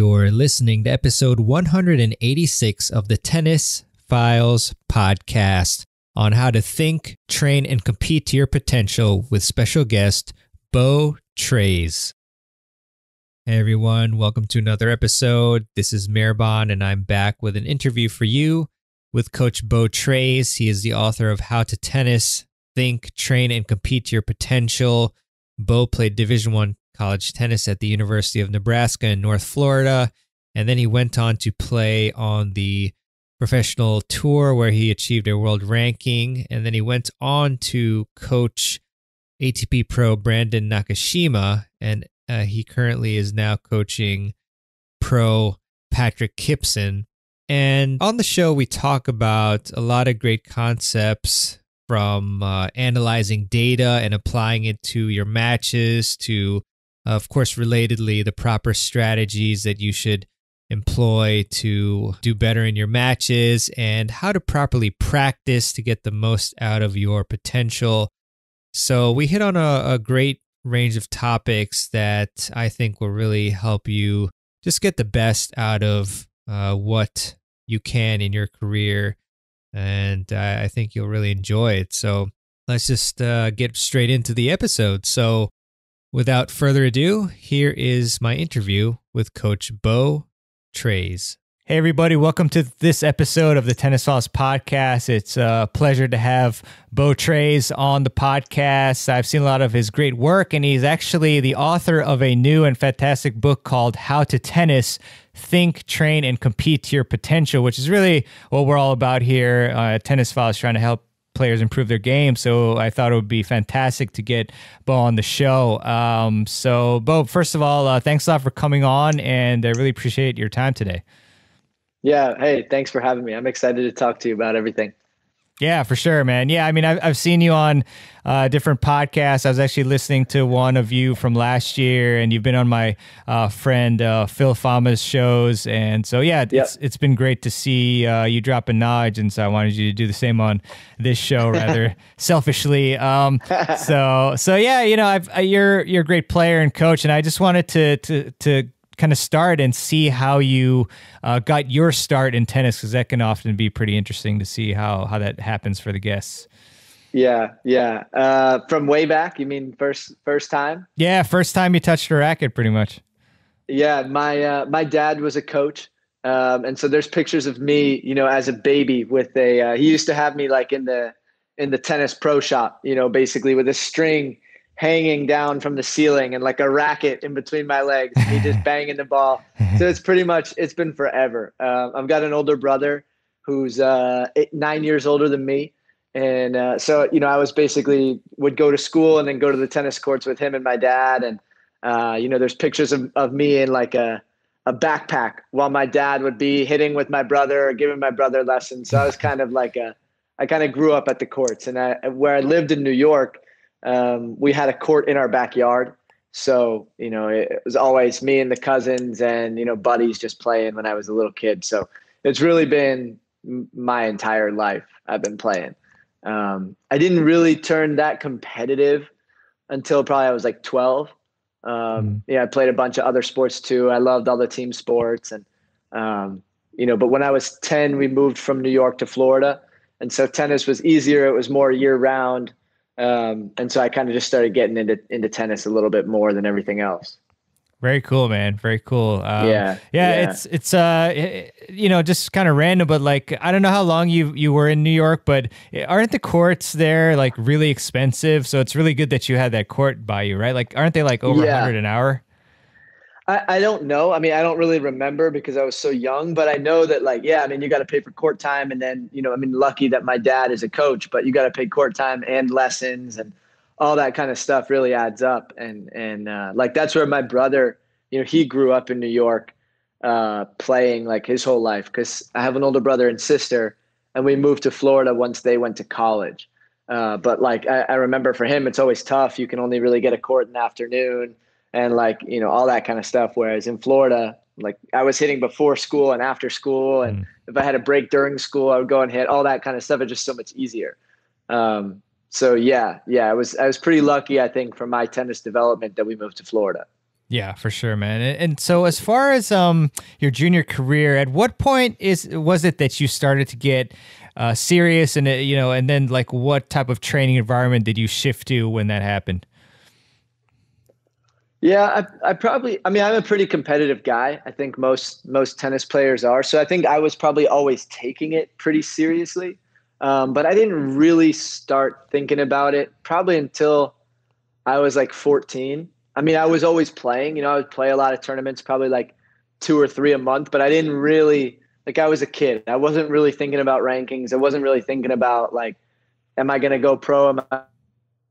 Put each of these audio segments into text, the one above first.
You're listening to episode 186 of the Tennis Files podcast on how to think, train, and compete to your potential with special guest Beau Treyz. Hey everyone, welcome to another episode. This is Mehrban, and I'm back with an interview for you with Coach Beau Treyz. He is the author of How to Tennis, Think, Train, and Compete to Your Potential. Beau played Division One college tennis at the University of Nebraska in North Florida. And then he went on to play on the professional tour where he achieved a world ranking. And then he went on to coach ATP pro Brandon Nakashima. And uh, he currently is now coaching pro Patrick Kypson. And on the show, we talk about a lot of great concepts from uh, analyzing data and applying it to your matches to of course, relatedly, the proper strategies that you should employ to do better in your matches and how to properly practice to get the most out of your potential. So, we hit on a, a great range of topics that I think will really help you just get the best out of uh, what you can in your career. And I think you'll really enjoy it. So, let's just uh, get straight into the episode. So, Without further ado, here is my interview with Coach Beau Treyz. Hey, everybody, welcome to this episode of the Tennis Files podcast. It's a pleasure to have Beau Treyz on the podcast. I've seen a lot of his great work, and he's actually the author of a new and fantastic book called How to Tennis Think, Train, and Compete to Your Potential, which is really what we're all about here uh, Tennis Files, trying to help players improve their game. So I thought it would be fantastic to get Beau on the show. Um, so, Beau, first of all, uh, thanks a lot for coming on, and I really appreciate your time today. Yeah. Hey, thanks for having me. I'm excited to talk to you about everything. Yeah, for sure, man. Yeah, I mean, I've, I've seen you on uh, different podcasts. I was actually listening to one of you from last year, and you've been on my uh, friend uh, Phil Fama's shows. And so, yeah, yep. it's it's been great to see uh, you drop a nudge, and so I wanted you to do the same on this show, rather selfishly. Um, so, so yeah, you know, I've, I, you're you're a great player and coach, and I just wanted to to to kind of start and see how you uh, got your start in tennis because that can often be pretty interesting to see how how that happens for the guests. Yeah, yeah. Uh, from way back, you mean first first time? Yeah, first time you touched a racket, pretty much. Yeah, my uh, my dad was a coach, um, and so there's pictures of me, you know, as a baby with a. Uh, he used to have me like in the in the tennis pro shop, you know, basically with a string hanging down from the ceiling and like a racket in between my legs, me just banging the ball. So it's pretty much it's been forever. Uh, I've got an older brother who's uh, eight, nine years older than me, and uh, so you know I was basically would go to school and then go to the tennis courts with him and my dad, and uh, you know there's pictures of, of me in like a a backpack while my dad would be hitting with my brother or giving my brother lessons. So I was kind of like a I kind of grew up at the courts, and I, where I lived in New York um, we had a court in our backyard. So, you know, it was always me and the cousins and, you know, buddies just playing when I was a little kid. So it's really been my entire life I've been playing. Um, I didn't really turn that competitive until probably I was like 12. Um, mm. Yeah, I played a bunch of other sports too. I loved all the team sports. And, um, you know, but when I was 10, we moved from New York to Florida. And so tennis was easier. It was more year round. Um, and so I kind of just started getting into into tennis a little bit more than everything else. Very cool, man. Very cool. Um, yeah, yeah, yeah, It's it's uh, you know, just kind of random, but like I don't know how long you you were in New York, but aren't the courts there like really expensive? So it's really good that you had that court by you, right? Like, aren't they like over yeah. hundred an hour? I, I don't know. I mean, I don't really remember because I was so young, but I know that like, yeah, I mean, you got to pay for court time. And then, you know, I mean, lucky that my dad is a coach, but you got to pay court time and lessons and all that kind of stuff really adds up. And, and, uh, like, that's where my brother, you know, he grew up in New York, uh, playing like his whole life. Cause I have an older brother and sister and we moved to Florida once they went to college. Uh, but like, I, I remember for him, it's always tough. You can only really get a court in the afternoon and like you know all that kind of stuff whereas in florida like i was hitting before school and after school and mm. if i had a break during school i would go and hit all that kind of stuff it's just so much easier um, so yeah yeah i was i was pretty lucky i think for my tennis development that we moved to florida Yeah, for sure, man. And so as far as um your junior career, at what point is was it that you started to get uh, serious and uh, you know, and then like what type of training environment did you shift to when that happened? Yeah, I, I probably. I mean, I'm a pretty competitive guy. I think most most tennis players are. So I think I was probably always taking it pretty seriously. Um, but I didn't really start thinking about it probably until I was like 14. I mean, I was always playing. You know, I would play a lot of tournaments, probably like two or three a month. But I didn't really like. I was a kid. I wasn't really thinking about rankings. I wasn't really thinking about like, am I going to go pro? Am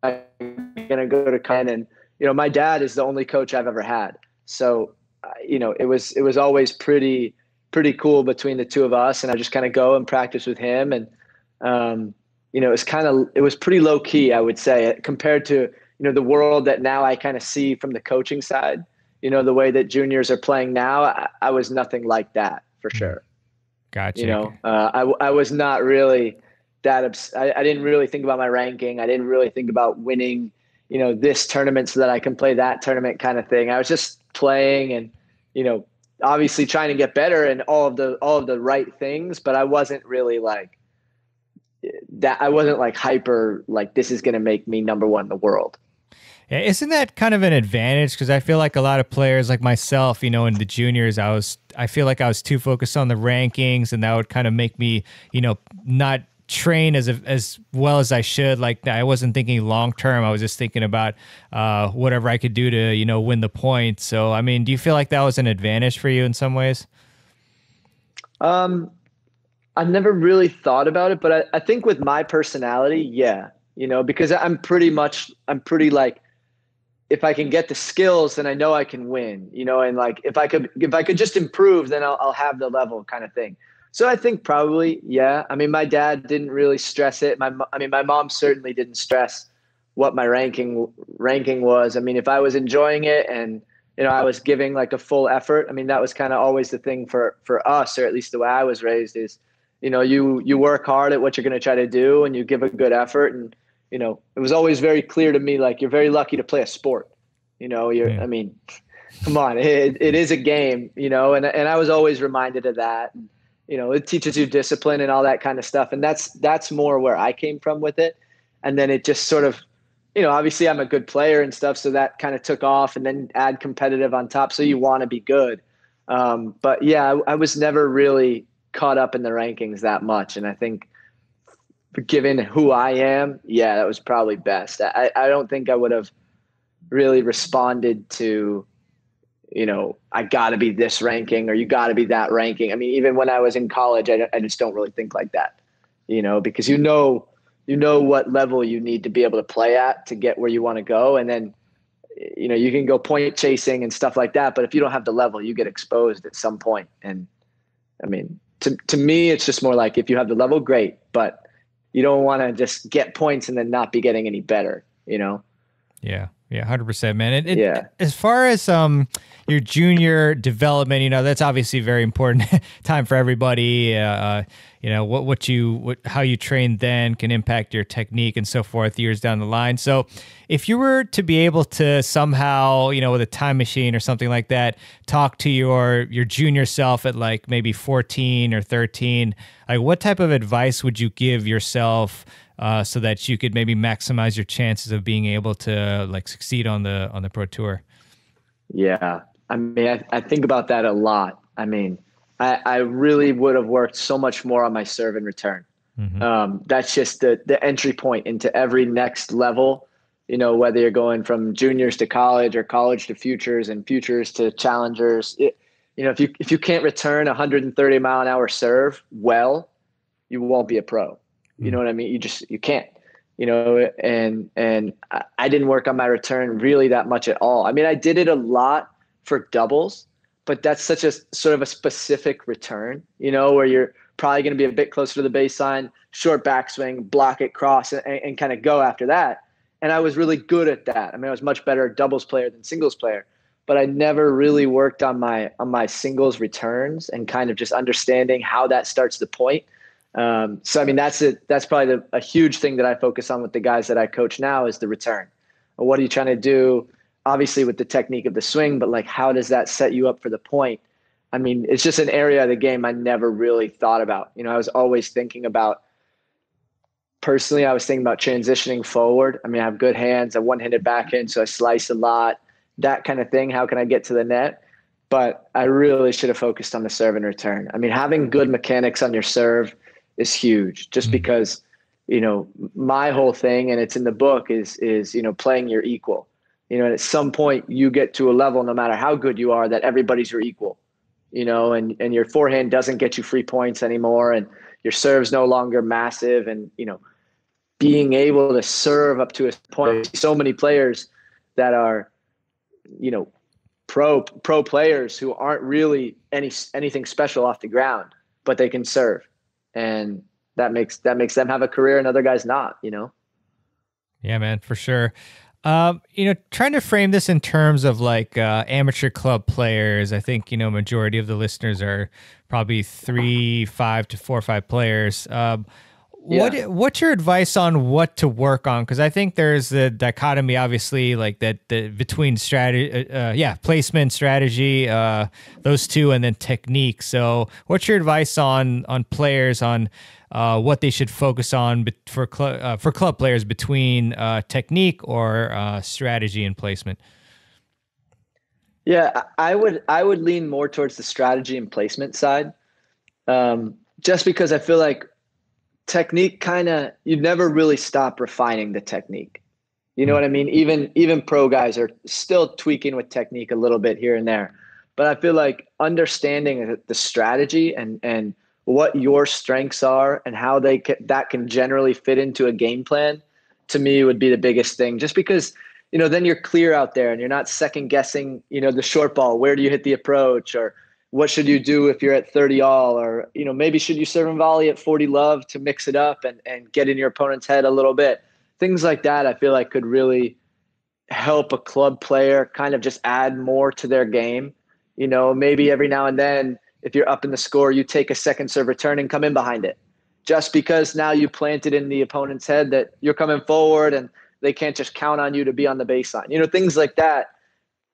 I going to go to Ken? You know, my dad is the only coach I've ever had. So, uh, you know, it was it was always pretty pretty cool between the two of us, and I just kind of go and practice with him, and um, you know, it's kind of it was pretty low key, I would say, compared to you know the world that now I kind of see from the coaching side. You know, the way that juniors are playing now, I, I was nothing like that for sure. Gotcha. You know, uh, I I was not really that. Obs- I, I didn't really think about my ranking. I didn't really think about winning you know, this tournament so that I can play that tournament kind of thing. I was just playing and, you know, obviously trying to get better and all of the all of the right things, but I wasn't really like that I wasn't like hyper like this is going to make me number 1 in the world. Isn't that kind of an advantage because I feel like a lot of players like myself, you know, in the juniors, I was I feel like I was too focused on the rankings and that would kind of make me, you know, not train as as well as I should. Like I wasn't thinking long term. I was just thinking about uh, whatever I could do to you know win the point. So I mean, do you feel like that was an advantage for you in some ways? Um, I never really thought about it, but I, I think with my personality, yeah, you know, because I'm pretty much I'm pretty like if I can get the skills, then I know I can win, you know, and like if I could if I could just improve, then I'll, I'll have the level kind of thing. So I think probably, yeah. I mean, my dad didn't really stress it. My, I mean, my mom certainly didn't stress what my ranking ranking was. I mean, if I was enjoying it and you know I was giving like a full effort, I mean, that was kind of always the thing for for us, or at least the way I was raised is, you know, you you work hard at what you're going to try to do, and you give a good effort, and you know, it was always very clear to me like you're very lucky to play a sport. You know, you're. Yeah. I mean, come on, it, it is a game. You know, and and I was always reminded of that. And, you know it teaches you discipline and all that kind of stuff. And that's that's more where i came from with it. And then it just sort of you know obviously i'm a good player and stuff so that kind of took off and then add competitive on top. So you want to be good. Um, but yeah I, I, was never really caught up in the rankings that much. And i think given who i am yeah that was probably best. I, I don't think i would have really responded to you know, I got to be this ranking or you got to be that ranking. I mean, even when I was in college, I, I just don't really think like that, you know, because you know, you know what level you need to be able to play at to get where you want to go. And then, you know, you can go point chasing and stuff like that. But if you don't have the level, you get exposed at some point. And I mean, to, to me, it's just more like if you have the level, great. But you don't want to just get points and then not be getting any better, you know? Yeah. Yeah, hundred percent, man. It, it, yeah. As far as um your junior development, you know, that's obviously very important time for everybody. Uh, uh, you know what what you what how you train then can impact your technique and so forth years down the line. So, if you were to be able to somehow, you know, with a time machine or something like that, talk to your your junior self at like maybe fourteen or thirteen, like what type of advice would you give yourself? Uh, so that you could maybe maximize your chances of being able to like succeed on the on the pro tour? Yeah. I mean i, I think about that a lot. I mean I, I really would have worked so much more on my serve and return. Mm-hmm. um, that's just the the entry point into every next level you know whether you're going from juniors to college or college to futures and futures to challengers. It, you know if you if you can't return 130 mile an hour serve well you won't be a pro you hmm. know what I mean? You just you can't. You know, and and I didn't work on my return really that much at all. I mean, I did it a lot for doubles, but that's such a sort of a specific return, you know, where you're probably going to be a bit closer to the baseline, short backswing, block it, cross, and, and kind of go after that. And I was really good at that. I mean, I was much better doubles player than singles player, but I never really worked on my on my singles returns and kind of just understanding how that starts the point um, so I mean that's it. That's probably the, a huge thing that I focus on with the guys that I coach now is the return. What are you trying to do? obviously with the technique of the swing, but like how does that set you up for the point? I mean, it's just an area of the game I never really thought about. You know, I was always thinking about personally, I was thinking about transitioning forward. I mean, I have good hands, a one-handed backhand, so I slice a lot, that kind of thing. How can I get to the net? But I really should have focused on the serve and return. I mean, having good mechanics on your serve is huge just mm-hmm. because, you know, my whole thing, and it's in the book, is is, you know, playing your equal. You know, and at some point you get to a level, no matter how good you are, that everybody's your equal. You know, and and your forehand doesn't get you free points anymore, and your serve's no longer massive, and you know, being able to serve up to a point. So many players that are, you know, pro pro players who aren't really any anything special off the ground, but they can serve, and that makes that makes them have a career, and other guys not. You know. Yeah, man, for sure. Um, you know, trying to frame this in terms of like uh, amateur club players, I think you know majority of the listeners are probably three, five to four or five players. Um, yeah. What what's your advice on what to work on? Because I think there's the dichotomy, obviously, like that the, between strategy, uh, uh, yeah, placement, strategy, uh, those two, and then technique. So, what's your advice on on players on uh, what they should focus on for cl- uh, for club players between uh, technique or strategy and placement? Yeah, I would I would lean more towards the strategy and placement side, um, just because I feel like technique kind of you never really stop refining the technique. You know hmm. what I mean? Even even pro guys are still tweaking with technique a little bit here and there. But I feel like understanding the strategy and and what your strengths are and how they can, that can generally fit into a game plan to me would be the biggest thing just because you know then you're clear out there and you're not second guessing you know the short ball where do you hit the approach or what should you do if you're at 30 all? Or you know maybe should you serve and volley at 40 love to mix it up and, and get in your opponent's head a little bit? Things like that i feel like could really help a club player kind of just add more to their game. You know maybe every now and then if you're up in the score you take a second serve return and come in behind it. Just because now you planted in the opponent's head that you're coming forward and they can't just count on you to be on the baseline. You know things like that.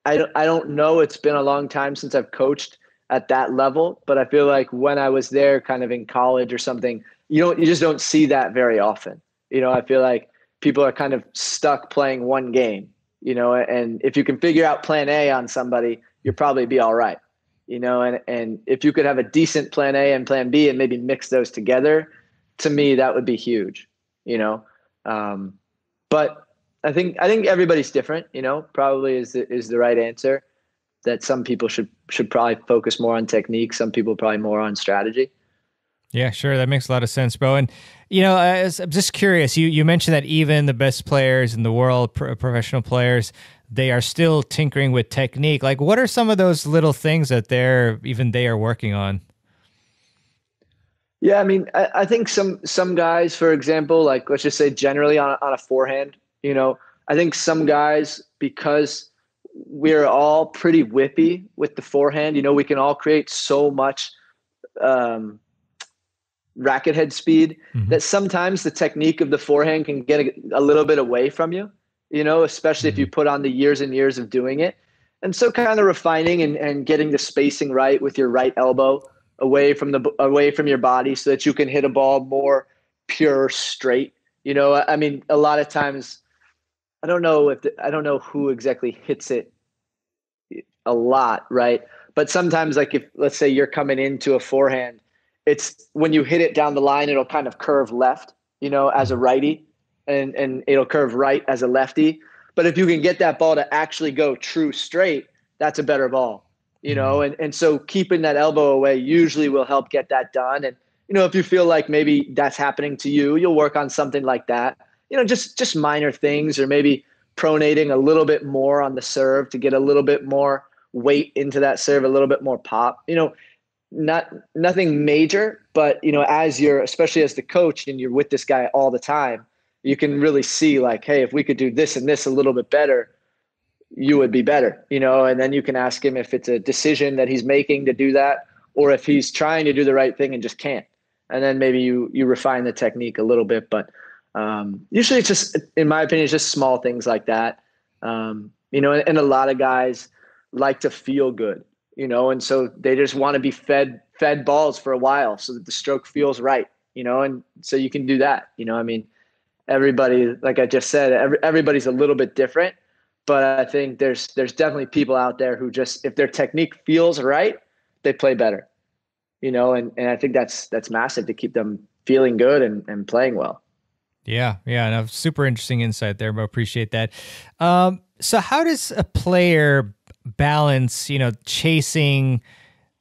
I I don't know. It's been a long time since i've coached at that level. But I feel like when I was there, kind of in college or something, you don't you just don't see that very often. You know, I feel like people are kind of stuck playing one game. You know, and if you can figure out Plan A on somebody, you'll probably be all right. You know, and and if you could have a decent Plan A and Plan B and maybe mix those together, to me that would be huge. You know, um, but I think I think everybody's different. You know, probably is the, is the right answer that some people should should probably focus more on technique. Some people probably more on strategy. Yeah, sure, that makes a lot of sense, bro. And you know, I, am just curious. You you mentioned that even the best players in the world, pro- professional players, they are still tinkering with technique. Like, what are some of those little things that they're even they are working on? Yeah, I mean, I, I think some some guys, for example, like let's just say generally on on a forehand, you know, I think some guys because we're all pretty whippy with the forehand. You know, we can all create so much um, racket head speed mm-hmm. that sometimes the technique of the forehand can get a, a little bit away from you, you know, especially mm-hmm. if you mm-hmm. put on the years and years of doing it. And so kind of refining and, and getting the spacing right with your right elbow away from the away from your body so that you can hit a ball more pure straight. You know, I mean, a lot of times I don't know if the, I don't know who exactly hits it a lot, right? But sometimes, like if let's say you're coming into a forehand, it's when you hit it down the line, it'll kind of curve left, you know, as a righty, and and it'll curve right as a lefty. But if you can get that ball to actually go true straight, that's a better ball, you know. Mm-hmm. And and so keeping that elbow away usually will help get that done. And you know, if you feel like maybe that's happening to you, you'll work on something like that you know, just just minor things, or maybe pronating a little bit more on the serve to get a little bit more weight into that serve, a little bit more pop. You know, not nothing major, but you know, as you're especially as the coach and you're with this guy all the time, you can really see like, hey, if we could do this and this a little bit better, you would be better. You know, and then you can ask him if it's a decision that he's making to do that, or if he's trying to do the right thing and just can't. And then maybe you you refine the technique a little bit, but um, usually, it's just, in my opinion, it's just small things like that. Um, You know, and, and a lot of guys like to feel good, you know, and so they just want to be fed fed balls for a while so that the stroke feels right, you know, and so you can do that. You know, I mean, everybody, like I just said, every, everybody's a little bit different, but I think there's there's definitely people out there who just if their technique feels right, they play better. You know, and, and I think that's that's massive to keep them feeling good and, and playing well. Yeah, yeah, no, super interesting insight there. But appreciate that. Um, so, how does a player balance, you know, chasing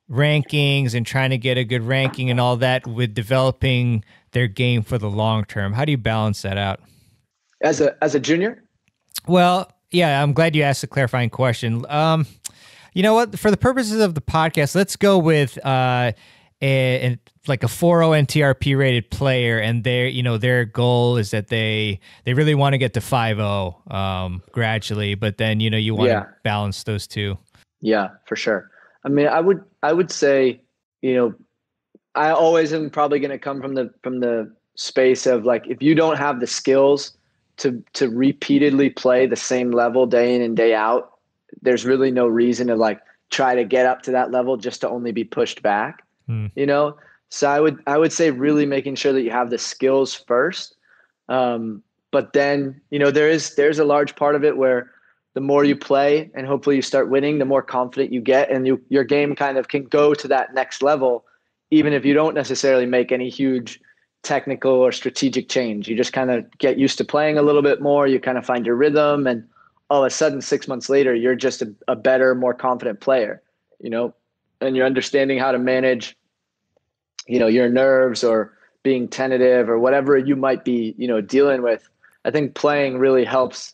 rankings and trying to get a good ranking and all that with developing their game for the long term? How do you balance that out? As a as a junior? Well, yeah, I'm glad you asked a clarifying question. Um, you know what? For the purposes of the podcast, let's go with uh, a, a like a 4.0 NTRP rated player, and their you know their goal is that they they really want to get to 5.0 um, gradually, but then you know you want yeah. to balance those two. Yeah, for sure. I mean, I would I would say you know I always am probably going to come from the from the space of like if you don't have the skills to to repeatedly play the same level day in and day out, there's really no reason to like try to get up to that level just to only be pushed back. Mm. You know, so I would I would say really making sure that you have the skills first. Um, but then you know there is there's a large part of it where the more you play and hopefully you start winning, the more confident you get, and you, your game kind of can go to that next level, even if you don't necessarily make any huge technical or strategic change. You just kind of get used to playing a little bit more. You kind of find your rhythm, and all of a sudden, six months later, you're just a, a better, more confident player. You know, and you're understanding how to manage you know your nerves or being tentative or whatever you might be you know dealing with i think playing really helps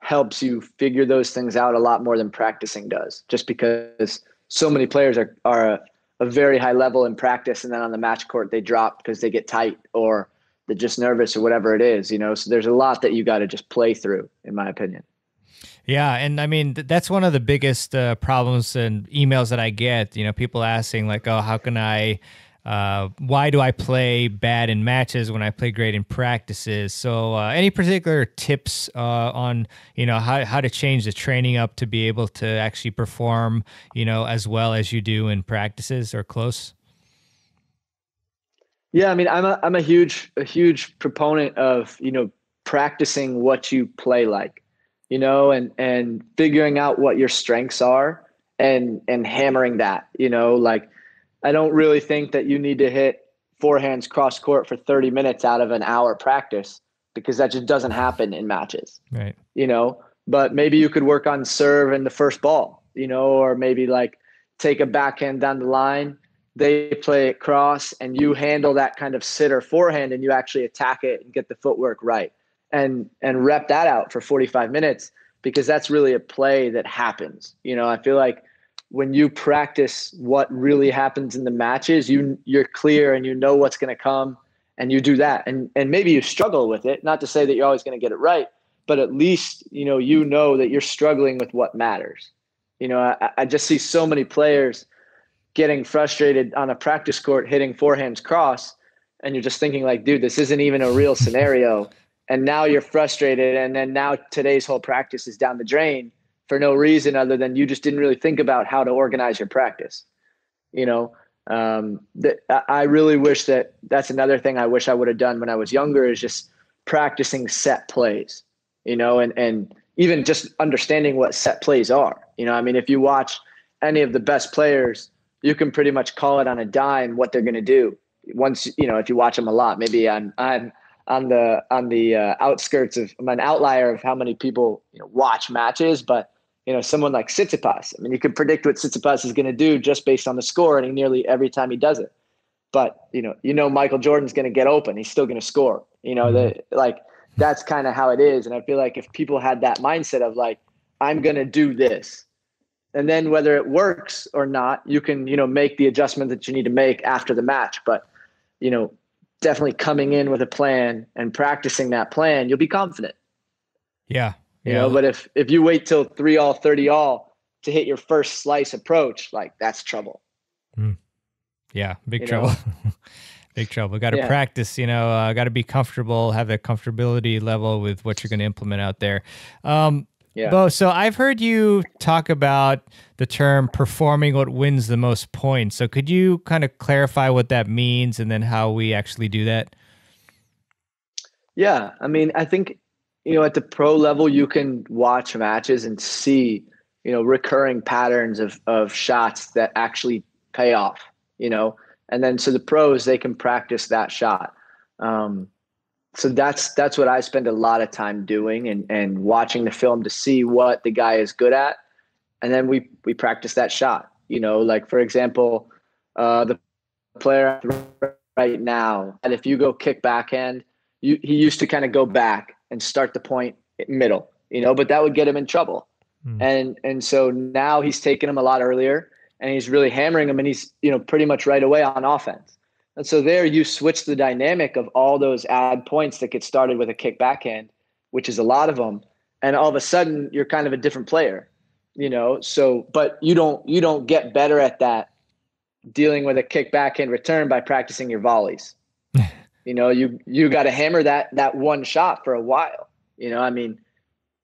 helps you figure those things out a lot more than practicing does just because so many players are are a, a very high level in practice and then on the match court they drop because they get tight or they're just nervous or whatever it is you know? So there's a lot that you got to just play through in my opinion yeah, and I mean th- that's one of the biggest uh, problems and emails that I get. You know, people asking like, "Oh, how can I uh, why do I play bad in matches when I play great in practices? So, uh, any particular tips uh, on you know how how to change the training up to be able to actually perform you know as well as you do in practices or close? Yeah, I mean, I'm a I'm a huge a huge proponent of you know practicing what you play like, you know, and and figuring out what your strengths are and and hammering that, you know, like I don't really think that you need to hit forehands cross court for 30 minutes out of an hour practice because that just doesn't happen in matches. Right. You know, but maybe you could work on serve and the first ball, you know, or maybe like take a backhand down the line, they play it cross and you handle that kind of sitter forehand and you actually attack it and get the footwork right. And and rep that out for 45 minutes because that's really a play that happens. You know, I feel like when you practice what really happens in the matches, you you're clear and you know what's going to come, and you do that. And and maybe you struggle with it. Not to say that you're always going to get it right, but at least you know you know that you're struggling with what matters. You know, I, I just see so many players getting frustrated on a practice court hitting forehands cross, and you're just thinking like, dude, this isn't even a real scenario. and now you're frustrated, and then now today's whole practice is down the drain for no reason other than you just didn't really think about how to organize your practice. You know, um, that I really wish that that's another thing I wish I would have done when I was younger is just practicing set plays, you know, and, and even just understanding what set plays are. You know, I mean, if you watch any of the best players, you can pretty much call it on a dime what they're going to do. Once, you know, if you watch them a lot, maybe I'm, I'm, on the on the uh, outskirts of I'm an outlier of how many people you know watch matches, but you know, someone like Tsitsipas. I mean, you can predict what Tsitsipas is going to do just based on the score, and he nearly every time he does it. But you know, you know, Michael Jordan's going to get open. He's still going to score. You know, the like that's kind of how it is. And I feel like if people had that mindset of like, I'm going to do this, and then whether it works or not, you can you know make the adjustment that you need to make after the match. But you know, definitely coming in with a plan and practicing that plan, you'll be confident. Yeah, you yeah. know, but if if you wait till three all, 30 all to hit your first slice approach, like that's trouble. Mm. Yeah, big you trouble. big trouble. Got to yeah. practice, you know, uh, got to be comfortable, have that comfortability level with what you're going to implement out there. Um, Yeah. Beau, so I've heard you talk about the term performing what wins the most points. So could you kind of clarify what that means and then how we actually do that? Yeah. I mean, I think, you know, at the pro level, you can watch matches and see, you know, recurring patterns of, of shots that actually pay off, you know, and then so the pros, they can practice that shot. Um, so that's that's what I spend a lot of time doing and and watching the film to see what the guy is good at, and then we we practice that shot. You know, like for example, uh, the player right now, and if you go kick backhand, you, he used to kind of go back and start the point middle. You know, but that would get him in trouble. Mm. And and so now he's taking him a lot earlier, and he's really hammering him, and he's you know pretty much right away on offense. And so there you switch the dynamic of all those ad points that get started with a kick backhand, which is a lot of them. And all of a sudden you're kind of a different player, you know? So, but you don't, you don't get better at that dealing with a kick backhand return by practicing your volleys. you know, you, you got to hammer that, that one shot for a while, you know, I mean,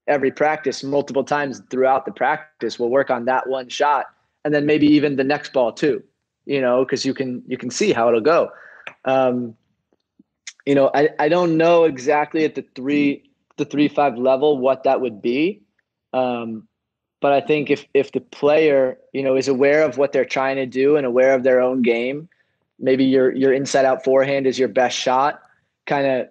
every practice multiple times throughout the practice, we'll work on that one shot and then maybe even the next ball too you know, because you can you can see how it'll go. Um, you know, I, I don't know exactly at the three the three five level what that would be. Um, but I think if if the player, you know, is aware of what they're trying to do and aware of their own game, maybe your your inside out forehand is your best shot, kind of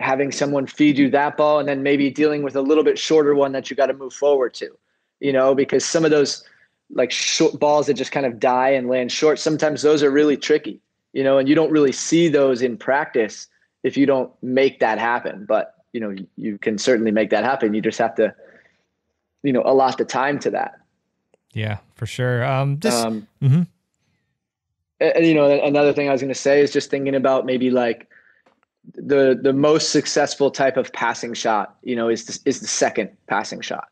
having someone feed you that ball and then maybe dealing with a little bit shorter one that you got to move forward to. You know, because some of those like short balls that just kind of die and land short. Sometimes those are really tricky, you know, and you don't really see those in practice if you don't make that happen. But you know, you can certainly make that happen. You just have to, you know, allot the time to that. Yeah, for sure. Um, this, um, mm-hmm. and, you know, another thing I was going to say is just thinking about maybe like the the most successful type of passing shot. You know, is the, is the second passing shot.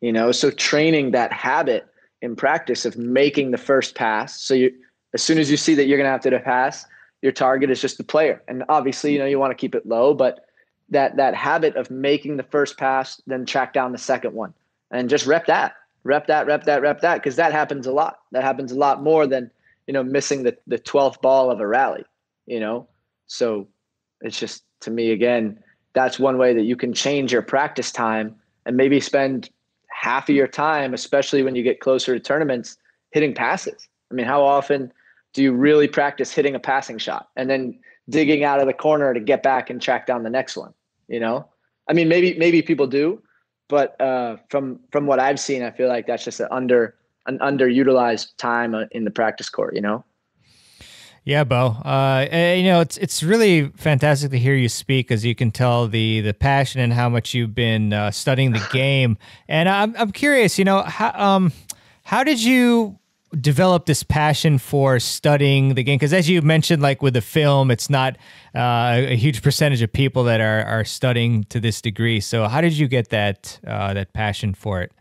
You know, so training that habit in practice of making the first pass. So you, as soon as you see that you're going to have to pass, your target is just the player. And obviously, you know, you want to keep it low, but that that habit of making the first pass, then track down the second one, and just rep that, rep that, rep that, rep that, because that happens a lot. That happens a lot more than you know missing the the twelfth ball of a rally. You know, so it's just to me again, that's one way that you can change your practice time and maybe spend half of your time, especially when you get closer to tournaments, hitting passes. I mean, how often do you really practice hitting a passing shot and then digging out of the corner to get back and track down the next one? You know, I mean, maybe maybe people do, but uh, from from what I've seen, I feel like that's just an under an underutilized time uh, in the practice court. You know. Yeah, Beau. Uh, you know, it's it's really fantastic to hear you speak, as you can tell the the passion and how much you've been uh, studying the game. And I'm I'm curious, you know, how um how did you develop this passion for studying the game? Because as you mentioned, like with the film, it's not uh, a huge percentage of people that are are studying to this degree. So how did you get that uh, that passion for it?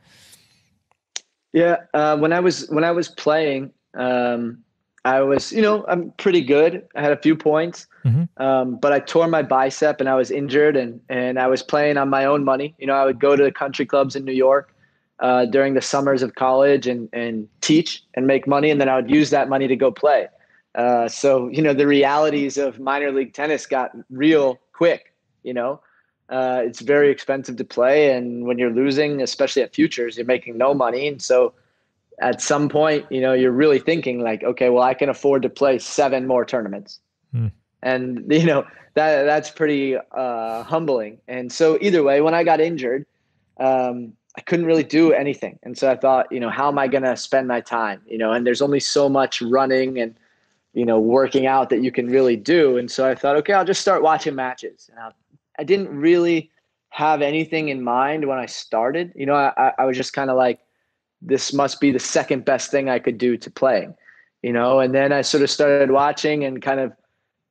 Yeah, uh, when I was when I was playing. Um, I was, you know, I'm pretty good. I had a few points, mm-hmm. um, but I tore my bicep and I was injured, and and I was playing on my own money. You know, I would go to the country clubs in New York uh, during the summers of college and and teach and make money, and then I would use that money to go play. Uh, so you know, the realities of minor league tennis got real quick. You know, uh, it's very expensive to play, and when you're losing, especially at futures, you're making no money, and so at some point, you know, you're really thinking like, okay, well, I can afford to play seven more tournaments. Hmm. And, you know, that that's pretty uh, humbling. And so either way, when I got injured, um, I couldn't really do anything. And so I thought, you know, how am I going to spend my time? You know, and there's only so much running and, you know, working out that you can really do. And so I thought, okay, I'll just start watching matches. And I, I didn't really have anything in mind when I started. You know, I, I was just kind of like, this must be the second best thing I could do to playing, you know. And then I sort of started watching and kind of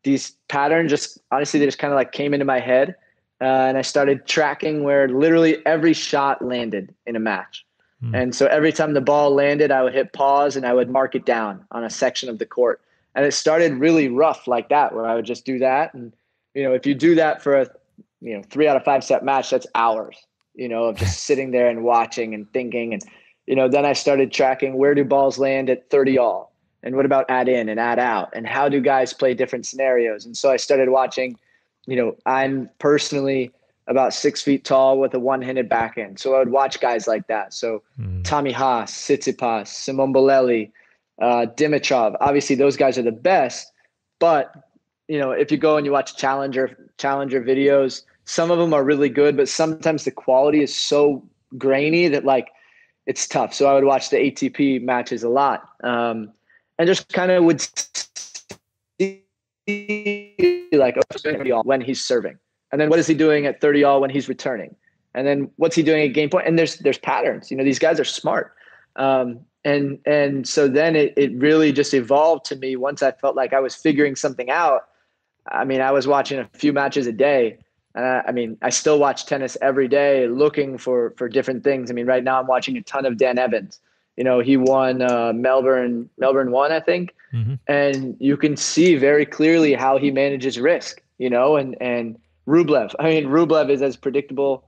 these patterns just honestly they just kind of like came into my head, uh, and I started tracking where literally every shot landed in a match. Hmm. And so every time the ball landed, I would hit pause and I would mark it down on a section of the court. And it started really rough like that, where I would just do that. And, you know, if you do that for a, you know, three out of five set match, that's hours, you know, of just sitting there and watching and thinking. And, you know, then I started tracking where do balls land at 30 all? And what about add in and add out? And how do guys play different scenarios? And so I started watching, you know, I'm personally about six feet tall with a one-handed backhand. So I would watch guys like that. So mm. Tommy Haas, Tsitsipas, Simon Bolelli, uh, Dimitrov. Obviously, those guys are the best. But you know, if you go and you watch challenger challenger videos, some of them are really good, but sometimes the quality is so grainy that like it's tough. So I would watch the ATP matches a lot, um, and just kind of would see like when he's serving and then what is he doing at 30 all when he's returning? And then what's he doing at game point? And there's there's patterns. You know, these guys are smart. Um, and and so then it, it really just evolved to me once I felt like I was figuring something out. I mean, I was watching a few matches a day. Uh, I mean, I still watch tennis every day, looking for for different things. I mean, right now I'm watching a ton of Dan Evans. You know, he won uh, Melbourne Melbourne one, I think, mm-hmm. and you can see very clearly how he manages risk. You know, and and Rublev. I mean, Rublev is as predictable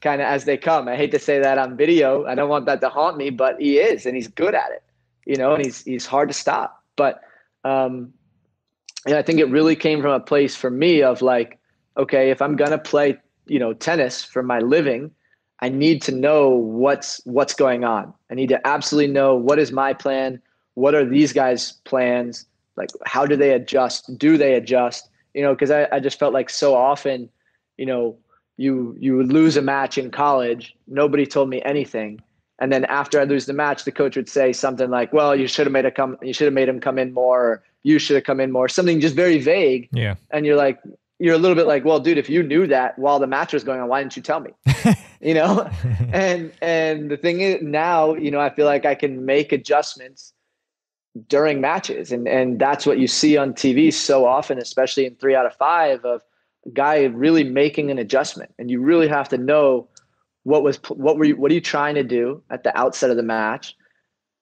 kind of as they come. I hate to say that on video. I don't want that to haunt me, but he is, and he's good at it. You know, and he's he's hard to stop. But um, and I think it really came from a place for me of like, okay, if I'm gonna play, you know, tennis for my living, I need to know what's what's going on. I need to absolutely know what is my plan. What are these guys' plans? Like, how do they adjust? Do they adjust? you know, because I, I just felt like so often, you know, you you would lose a match in college, nobody told me anything. And then after I lose the match, the coach would say something like, "Well, you should have made a come, you should have made him come in more, or you should have come in more." Something just very vague. Yeah. And you're like, you're a little bit like, "Well, dude, if you knew that while the match was going on, why didn't you tell me?" you know. and and the thing is, now you know, I feel like I can make adjustments during matches. And and that's what you see on TV so often especially in 3 out of 5 of a guy really making an adjustment. And you really have to know what was what were you what are you trying to do at the outset of the match?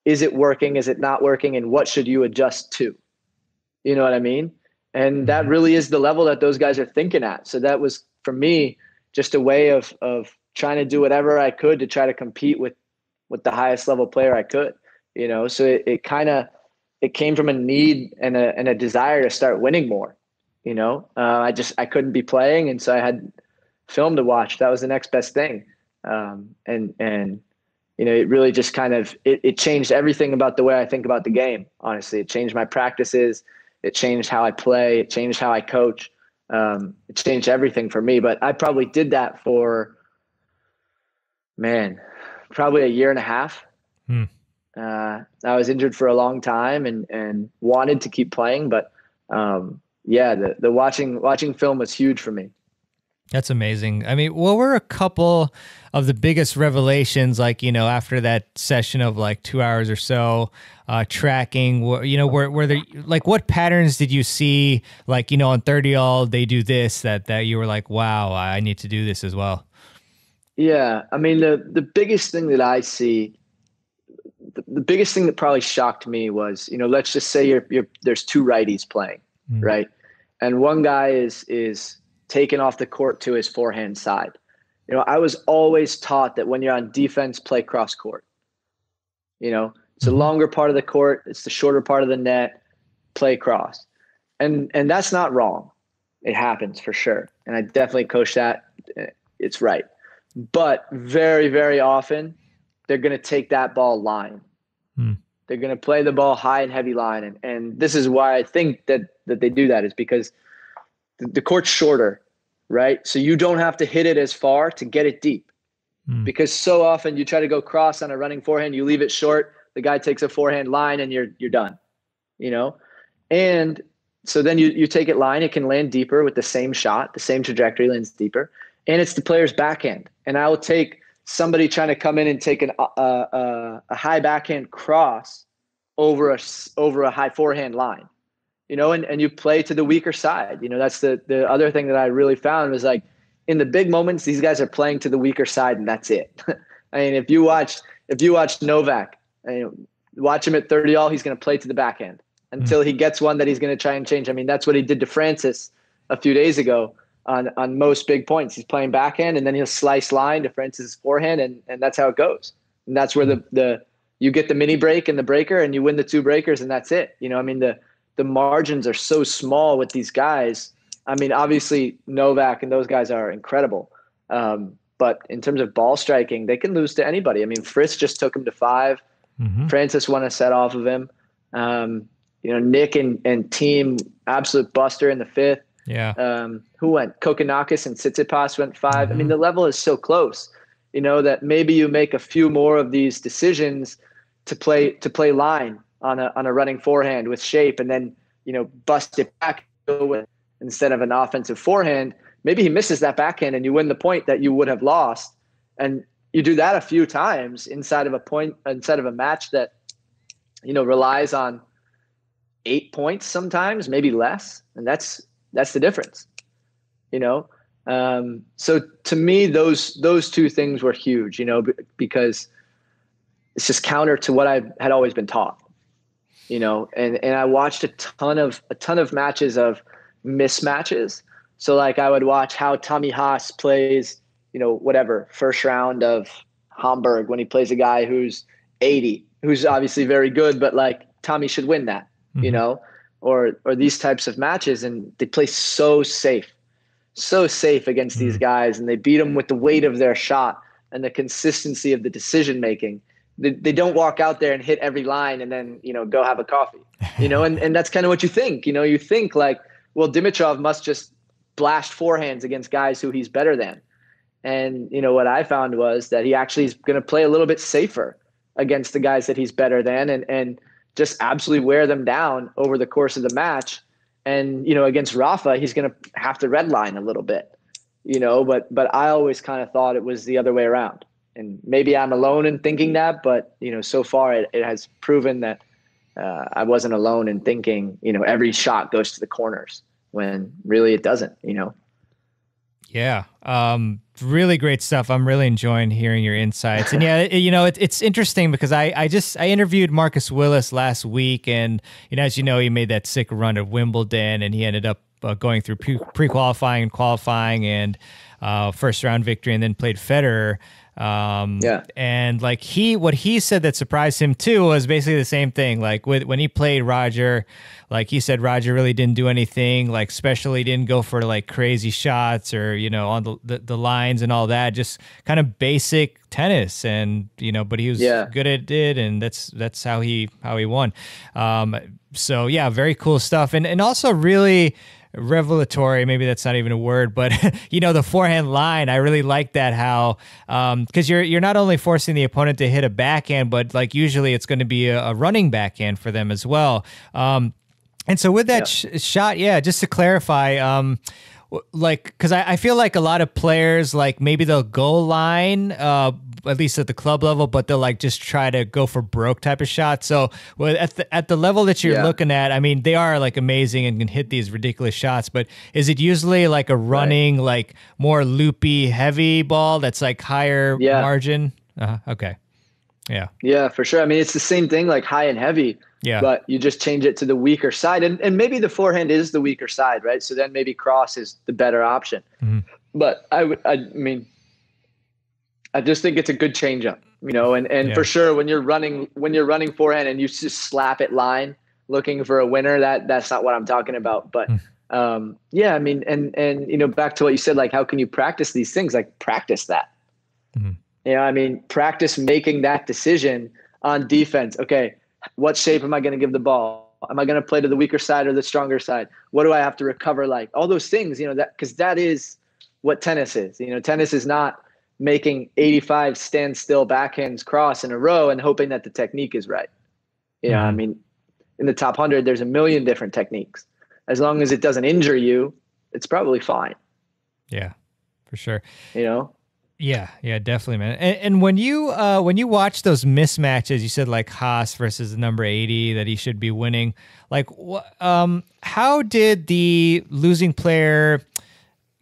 Is it working? Is it not working? And what should you adjust to? You know what i mean and that mm-hmm. really is the level that those guys are thinking at so that was for me just a way of of trying to do whatever i could to try to compete with with the highest level player i could you know so it, it kind of it came from a need and a and a desire to start winning more. You know, uh, I just I couldn't be playing, and so I had film to watch. That was the next best thing, um, and and you know it really just kind of it, it changed everything about the way I think about the game. Honestly, it changed my practices. It changed how I play. It changed how I coach. Um, it changed everything for me. But I probably did that for man, probably a year and a half. Hmm. Uh, I was injured for a long time and and wanted to keep playing, but um, yeah, the the watching watching film was huge for me. That's amazing. I mean, what were a couple of the biggest revelations, like, you know, after that session of like two hours or so, uh, tracking, you know, where, where there, like, what patterns did you see, like, you know, on 30 all, they do this, that, that you were like, wow, I need to do this as well? Yeah. I mean, the, the biggest thing that I see the, the biggest thing that probably shocked me was, you know, let's just say you're, you're there's two righties playing, mm. right? And one guy is is taken off the court to his forehand side. You know, I was always taught that when you're on defense, play cross court. You know, it's a mm-hmm. longer part of the court, it's the shorter part of the net, play cross. And and that's not wrong. It happens for sure. And I definitely coach that. It's right. But very, very often they're going to take that ball line. Hmm. They're going to play the ball high and heavy line, and and this is why I think that that they do that is because the, the court's shorter, right? So you don't have to hit it as far to get it deep, hmm. because so often you try to go cross on a running forehand, you leave it short, the guy takes a forehand line, and you're you're done, you know, and so then you you take it line, it can land deeper with the same shot, the same trajectory lands deeper, and it's the player's backhand, and I will take somebody trying to come in and take an, uh, uh, a high backhand cross over a over a high forehand line, you know, and, and you play to the weaker side. You know, that's the the other thing that I really found was like in the big moments, these guys are playing to the weaker side, and that's it. I mean, if you watch if you watch Novak, watch him at thirty all, he's going to play to the backhand until mm. he gets one that he's going to try and change. I mean, that's what he did to Frances a few days ago. on on most big points. He's playing backhand, and then he'll slice line to Frances's forehand, and and that's how it goes. And that's where the the you get the mini break and the breaker, and you win the two breakers, and that's it. You know, I mean the the margins are so small with these guys. I mean, obviously Novak and those guys are incredible. Um, but in terms of ball striking, they can lose to anybody. I mean, Fritz just took him to 5 mm-hmm. Frances won a set off of him. Um, you know, Nick and, and Thiem, absolute buster in the fifth. Yeah. Um, who went? Kokkinakis and Tsitsipas went 5 mm-hmm. I mean, mm-hmm. the level is so close. You know that maybe you make a few more of these decisions to play to play line on a on a running forehand with shape, and then you know bust it back instead of an offensive forehand. Maybe he misses that backhand, and you win the point that you would have lost. And you do that a few times inside of a point inside of a match that you know relies on eight points sometimes, maybe less, and that's that's the difference. You know, um, so to me, those those two things were huge. You know, because it's just counter to what I had always been taught. You know, and and I watched a ton of a ton of matches of mismatches. So like I would watch how Tommy Haas plays, you know, whatever first round of Hamburg when he plays a guy who's 80, who's obviously very good, but like Tommy should win that, mm-hmm. you know, or or these types of matches, and they play so safe, so safe against mm-hmm. these guys, and they beat them with the weight of their shot and the consistency of the decision making. They, they don't walk out there and hit every line and then you know go have a coffee, you know, and and that's kind of what you think, you know, you think like, well, Dimitrov must just blast forehands against guys who he's better than. And you know what I found was that he actually is going to play a little bit safer against the guys that he's better than, and and just absolutely wear them down over the course of the match. And you know, against Rafa, he's going to have to redline a little bit, you know. But but I always kind of thought it was the other way around. And maybe I'm alone in thinking that, but you know, so far it, it has proven that uh, I wasn't alone in thinking. You know, every shot goes to the corners when really it doesn't. You know. Yeah. Um, really great stuff. I'm really enjoying hearing your insights. And yeah, you know, it, it's interesting because I, I just, I interviewed Marcus Willis last week and, you know, as you know, he made that sick run at Wimbledon and he ended up uh, going through pre qualifying and qualifying and uh, first round victory and then played Federer. Um, yeah. And like he, what he said that surprised him too was basically the same thing. Like with when he played Roger, like he said, Roger really didn't do anything. Like especially didn't go for like crazy shots or you know on the the, the lines and all that. Just kind of basic tennis, and you know, but he was yeah. good at it, and that's that's how he how he won. Um, so yeah, very cool stuff, and and also really revelatory. Maybe that's not even a word but you know the forehand line. I really like that how because um, you're you're not only forcing the opponent to hit a backhand but like usually it's going to be a, a, running backhand for them as well. Um, and so with that yep. sh- shot yeah just to clarify um, like because I, I feel like a lot of players like maybe they'll go line uh at least at the club level but they'll like just try to go for broke type of shots so well, at the at the level that you're yeah. looking at i mean they are like amazing and can hit these ridiculous shots but is it usually like a running right. like more loopy heavy ball that's like higher yeah. margin uh-huh. okay yeah yeah for sure i mean it's the same thing like high and heavy yeah. But you just change it to the weaker side. And, and maybe the forehand is the weaker side, right? So then maybe cross is the better option. Mm-hmm. But I would, I mean, I just think it's a good changeup, you know, and, and yeah. for sure when you're running, when you're running forehand and you just slap it line looking for a winner, that that's not what I'm talking about. But, mm. um, yeah, I mean, and, and, you know, back to what you said, like, how can you practice these things? Like practice that, mm-hmm. you know, I mean, practice making that decision on defense. Okay what shape am I going to give the ball? Am I going to play to the weaker side or the stronger side? What do I have to recover like? All those things, you know, that because that is what tennis is. You know, tennis is not making 85 standstill backhands cross in a row and hoping that the technique is right. You know. I mean, in the top 100, there's a million different techniques. As long as it doesn't injure you, it's probably fine. Yeah, for sure. You know? Yeah, yeah, definitely, man. And, and, when you uh, when you watch those mismatches, you said like Haas versus the number eighty that he should be winning. Like, wh- um, how did the losing player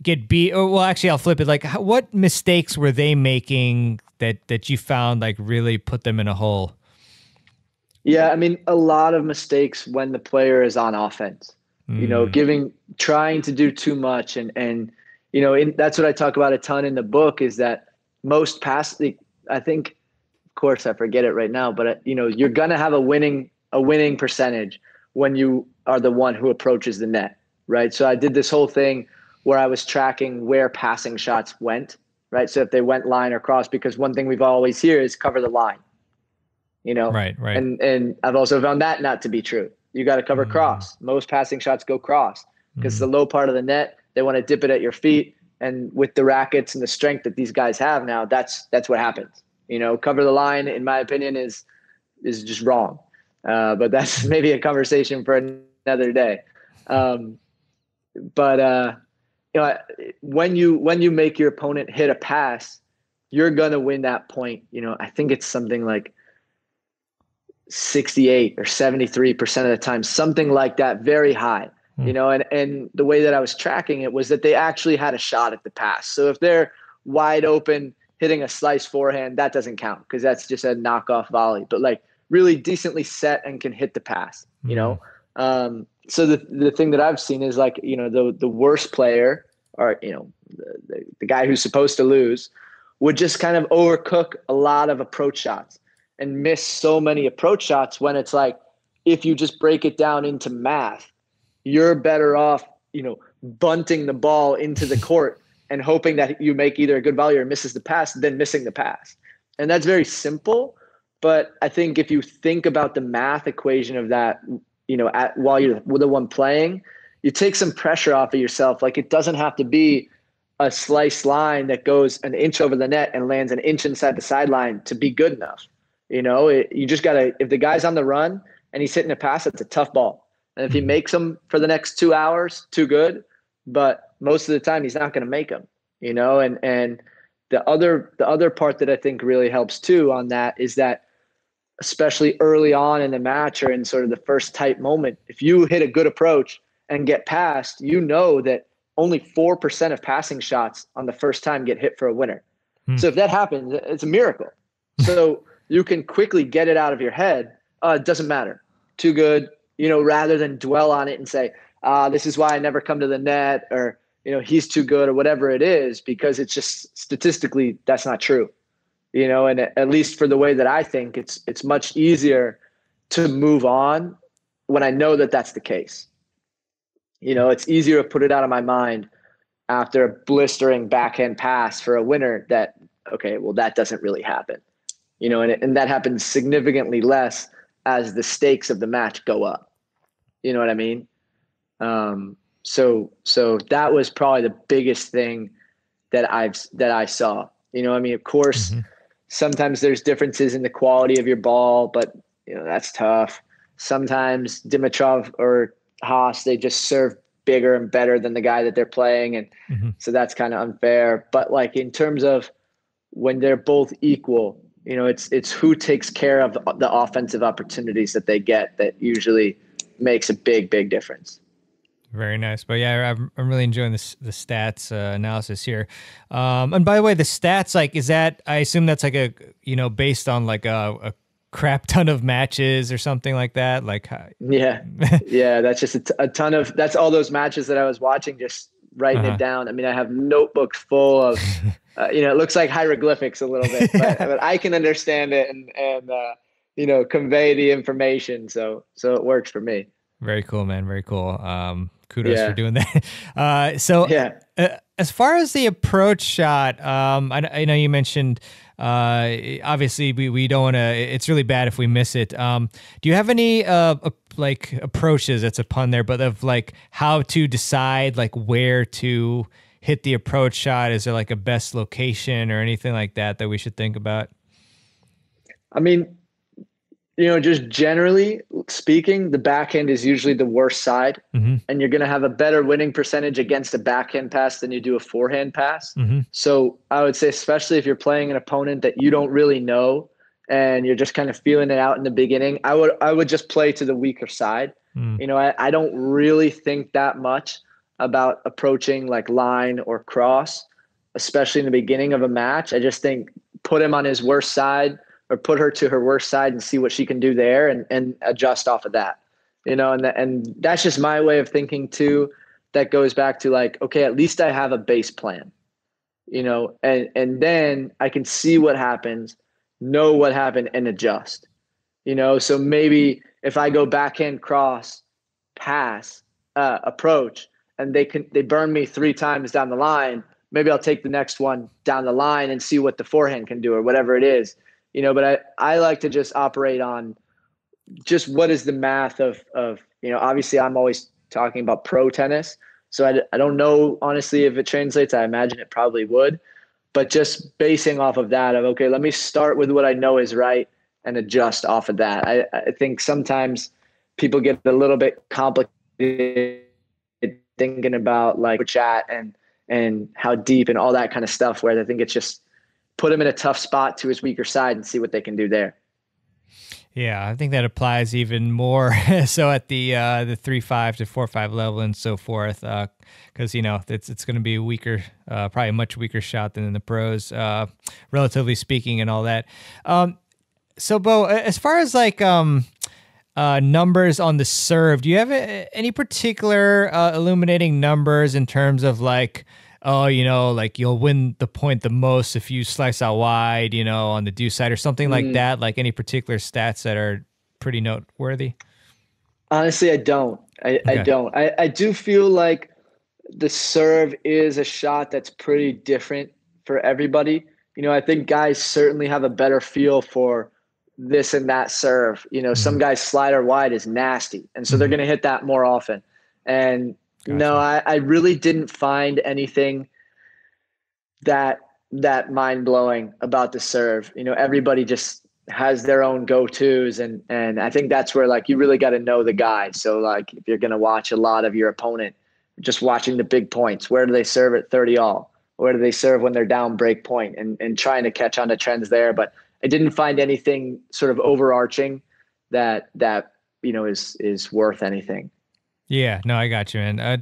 get beat? Or, well, actually, I'll flip it. Like, how, what mistakes were they making that that you found like really put them in a hole? Yeah, I mean, a lot of mistakes when the player is on offense. Mm. You know, mm. giving, trying to do too much, and and you know, in, that's what I talk about a ton in the book is that most pass, I think, of course, I forget it right now, but uh, you know, you're gonna have a winning a winning percentage when you are the one who approaches the net, right? So I did this whole thing where I was tracking where passing shots went, right? So if they went line or cross, because one thing we've always hear is cover the line, you know, right, right, and and I've also found that not to be true. You got to cover mm. cross. Most passing shots go cross because mm. the low part of the net they want to dip it at your feet. And with the rackets and the strength that these guys have now, that's that's what happens. You know, cover the line, in my opinion, is is just wrong. Uh, but that's maybe a conversation for another day. Um, but uh, you know, when you when you make your opponent hit a pass, you're gonna win that point. You know, I think it's something like 68 or 73 percent of the time, something like that, very high you hmm. know and and the way that i was tracking it was that they actually had a shot at the pass so if they're wide open hitting a slice forehand that doesn't count because that's just a knockoff volley but like really decently set and can hit the pass you know hmm. um, so the the thing that i've seen is like you know the the worst player or you know the, the guy who's supposed to lose would just kind of overcook a lot of approach shots and miss so many approach shots when it's like if you just break it down into math you're better off, you know, bunting the ball into the court and hoping that you make either a good volley or misses the pass than missing the pass. And that's very simple. But I think if you think about the math equation of that, you know, at, while you're the one playing, you take some pressure off of yourself. Like it doesn't have to be a slice line that goes an inch over the net and lands an inch inside the sideline to be good enough. You know, it, you just got to, if the guy's on the run and he's hitting a pass, it's a tough ball. And if he mm-hmm. makes them for the next two hours, too good. But most of the time, he's not going to make them. You know, and and the other the other part that I think really helps too on that is that especially early on in the match or in sort of the first tight moment, if you hit a good approach and get past, you know that only 4% of passing shots on the first time get hit for a winner. Hmm. So if that happens, it's a miracle. so you can quickly get it out of your head. Uh, it doesn't matter. Too good, you know, rather than dwell on it and say, ah, this is why I never come to the net or, you know, he's too good or whatever it is, because it's just statistically that's not true. You know, and at least for the way that I think, it's it's much easier to move on when I know that that's the case. You know, it's easier to put it out of my mind after a blistering backhand pass for a winner that okay, well that doesn't really happen. You know, and and that happens significantly less as the stakes of the match go up. You know what I mean? Um, so so that was probably the biggest thing that I've that I saw. You know, I mean, of course, mm-hmm. sometimes there's differences in the quality of your ball, but you know that's tough. Sometimes Dimitrov or Haas they just serve bigger and better than the guy that they're playing, and mm-hmm. so that's kind of unfair. But like in terms of when they're both equal, you know, it's it's who takes care of the offensive opportunities that they get that usually makes a big big difference. Very nice, but yeah, I'm, I'm really enjoying this the stats uh, analysis here. Um, and by the way, the stats like is that I assume that's like a you know based on like a, a crap ton of matches or something like that. Like yeah, yeah, that's just a, t- a ton of that's all those matches that I was watching, just writing uh-huh. it down. I mean, I have notebooks full of uh, you know, it looks like hieroglyphics a little bit, but, but I can understand it and and uh, you know convey the information. So so it works for me. Very cool, man. Very cool. Um, kudos yeah. for doing that. Uh, so yeah. Uh, as far as the approach shot, um, I, I know you mentioned uh, obviously we, we don't want to it's really bad if we miss it um, do you have any uh, like approaches that's a pun there but of like how to decide like where to hit the approach shot? Is there like a best location or anything like that that we should think about? I mean, you know, just generally speaking, the backhand is usually the worst side, mm-hmm. and you're going to have a better winning percentage against a backhand pass than you do a forehand pass. Mm-hmm. So I would say, especially if you're playing an opponent that you don't really know and you're just kind of feeling it out in the beginning, I would I would just play to the weaker side. Mm. You know, I, I don't really think that much about approaching like line or cross, especially in the beginning of a match. I just think put him on his worst side or put her to her worst side and see what she can do there and, and adjust off of that. You know, and and that's just my way of thinking too. that goes back to like, okay, at least I have a base plan, you know, and, and then I can see what happens, know what happened and adjust, you know? So maybe if I go backhand cross, pass, uh, approach, and they can, they burn me three times down the line, maybe I'll take the next one down the line and see what the forehand can do or whatever it is, you know, but I, I like to just operate on just what is the math of, of, you know, obviously I'm always talking about pro tennis. So I, I don't know honestly if it translates. I imagine it probably would, but just basing off of that of okay, let me start with what I know is right and adjust off of that. I, I think sometimes people get a little bit complicated thinking about like chat and and how deep and all that kind of stuff where I think it's just put him in a tough spot to his weaker side and see what they can do there. Yeah, I think that applies even more so at the uh, the three five to four five level and so forth, because uh, you know it's it's going to be a weaker, uh, probably a much weaker shot than in the pros, uh, relatively speaking, and all that. Um, so, Beau, as far as like um, uh, numbers on the serve, do you have any particular uh, illuminating numbers in terms of like? Oh, you know, like you'll win the point the most if you slice out wide, you know, on the deuce side or something mm. like that? Like any particular stats that are pretty noteworthy? Honestly, I don't. I, okay. I don't. I, I do feel like the serve is a shot that's pretty different for everybody. You know, I think guys certainly have a better feel for this and that serve. You know, mm-hmm. some guys slider wide is nasty, and so mm-hmm. they're going to hit that more often. And Gotcha. No, I, I really didn't find anything that that mind blowing about the serve. You know, everybody just has their own go tos, and and I think that's where like you really got to know the guy. So like if you're gonna watch a lot of your opponent, just watching the big points. Where do they serve at thirty all? Where do they serve when they're down break point? And and trying to catch on to trends there. But I didn't find anything sort of overarching that that you know is is worth anything. Yeah, no, I got you, man. Uh,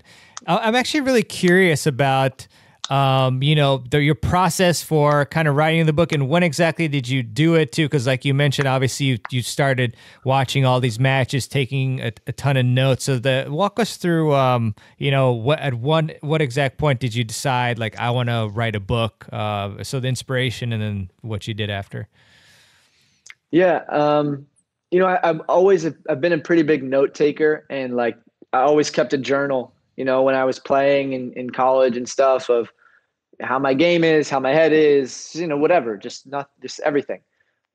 I'm actually really curious about, um, you know, the, your process for kind of writing the book and when exactly did you do it too? Because like you mentioned, obviously you, you started watching all these matches, taking a, a ton of notes. So the walk us through, um, you know, what at one what exact point did you decide like I want to write a book? Uh, so the inspiration and then what you did after. Yeah. Um, you know, I, have always I've been a pretty big note taker, and like I always kept a journal, you know, when I was playing in, in college and stuff of how my game is, how my head is, you know, whatever, just not just everything.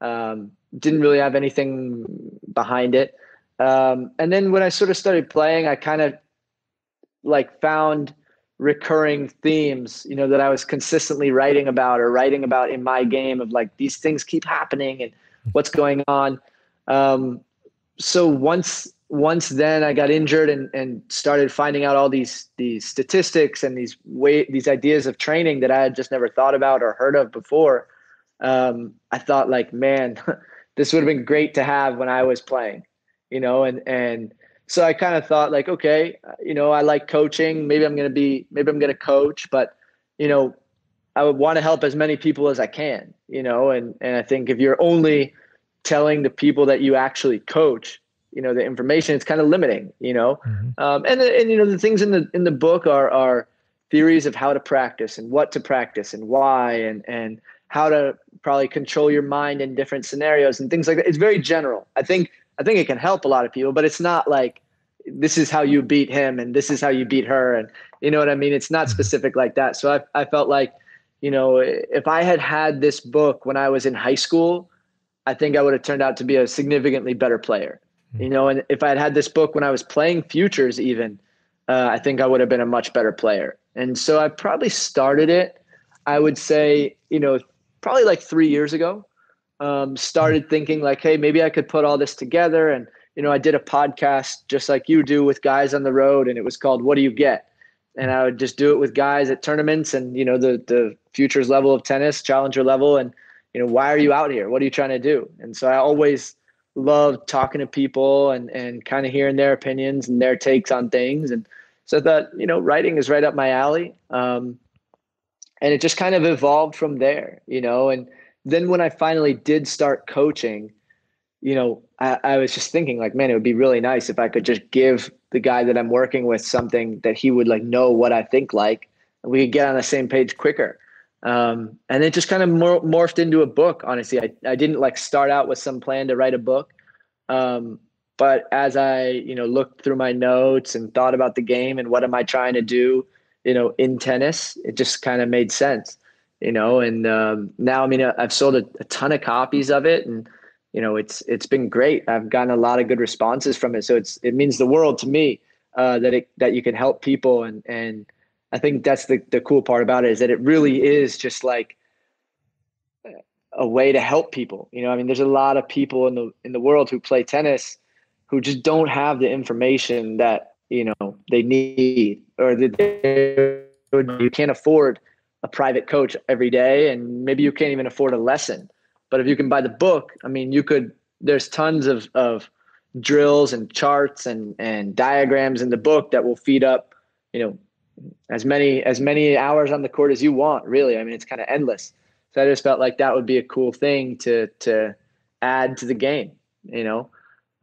Um, didn't really have anything behind it. Um, and then when I sort of started playing, I kind of like found recurring themes, you know, that I was consistently writing about or writing about in my game of like these things keep happening and what's going on. Um, so once once then I got injured and, and started finding out all these these statistics and these way these ideas of training that I had just never thought about or heard of before. Um, I thought like, man, this would have been great to have when I was playing, you know, and and so I kind of thought like, okay, you know, I like coaching. Maybe I'm gonna be maybe I'm gonna coach, but you know, I would want to help as many people as I can, you know, and and I think if you're only telling the people that you actually coach you know the information it's kind of limiting you know? Mm-hmm. um, and and you know the things in the in the book are are theories of how to practice and what to practice and why and and how to probably control your mind in different scenarios and things like that. It's very general. I think i think it can help a lot of people but it's not like this is how you beat him and this is how you beat her and you know what i mean? It's not mm-hmm. specific like that. So i, I felt like you know if i had had this book when i was in high school i think i would have turned out to be a significantly better player you know, and if I had had this book when I was playing futures, even, uh, I think I would have been a much better player. And so I probably started it, I would say, you know, probably like three years ago. Um, started thinking like, hey, maybe I could put all this together. And, you know, I did a podcast just like you do with guys on the road, and it was called What Do You Get? And I would just do it with guys at tournaments and, you know, the, the futures level of tennis, challenger level. And, you know, why are you out here? What are you trying to do? And so I always, love talking to people and and kind of hearing their opinions and their takes on things. And so I thought, you know, writing is right up my alley. Um, and it just kind of evolved from there, you know. And then when I finally did start coaching, you know, I, I was just thinking like, man, it would be really nice if I could just give the guy that I'm working with something that he would like know what I think like, and we could get on the same page quicker. Um, and it just kind of mor- morphed into a book. Honestly, I, I didn't like start out with some plan to write a book. Um, but as I, you know, looked through my notes and thought about the game and what am I trying to do, you know, in tennis, it just kind of made sense, you know. And um, now, I mean, I've sold a, a ton of copies of it, and you know, it's it's been great. I've gotten a lot of good responses from it, so it's it means the world to me uh, that it that you can help people and and I think that's the, the cool part about it is that it really is just like a way to help people. You know, I mean, there's a lot of people in the in the world who play tennis who just don't have the information that you know they need, or that they, you can't afford a private coach every day, and maybe you can't even afford a lesson. But if you can buy the book, I mean, you could. There's tons of of drills and charts and and diagrams in the book that will feed up, you know, as many as many hours on the court as you want. Really, I mean, it's kind of endless. So I just felt like that would be a cool thing to to add to the game, you know.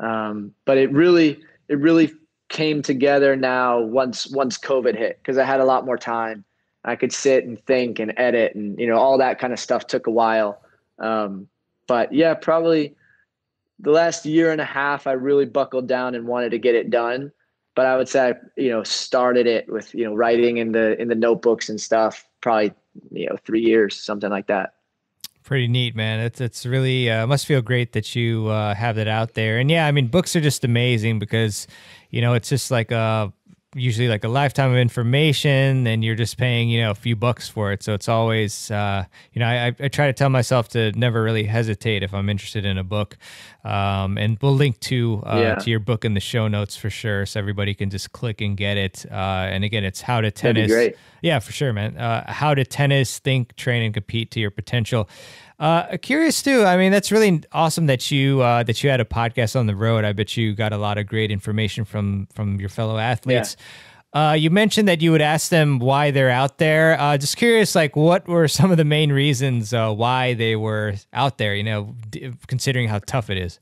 Um, but it really it really came together now once once COVID hit because I had a lot more time. I could sit and think and edit and you know all that kind of stuff took a while. Um, but yeah, probably the last year and a half I really buckled down and wanted to get it done but I would say I, you know started it with you know writing in the in the notebooks and stuff probably you know three years something like that. Pretty neat, man. It's it's really uh, must feel great that you uh, have that out there. And yeah, I mean, books are just amazing because you know it's just like a usually like a lifetime of information and you're just paying you know a few bucks for it. So it's always uh, you know I, I, try to tell myself to never really hesitate if i'm interested in a book. Um, and we'll link to uh, yeah. to your book in the show notes for sure so everybody can just click and get it. Uh, and again it's how to tennis yeah for sure man. Uh, how to tennis think train and compete to your potential uh, curious too. I mean, that's really awesome that you uh, that you had a podcast on the road. I bet you got a lot of great information from from your fellow athletes. Yeah. Uh, you mentioned that you would ask them why they're out there. Uh, just curious, like what were some of the main reasons uh, why they were out there? You know, d- considering how tough it is.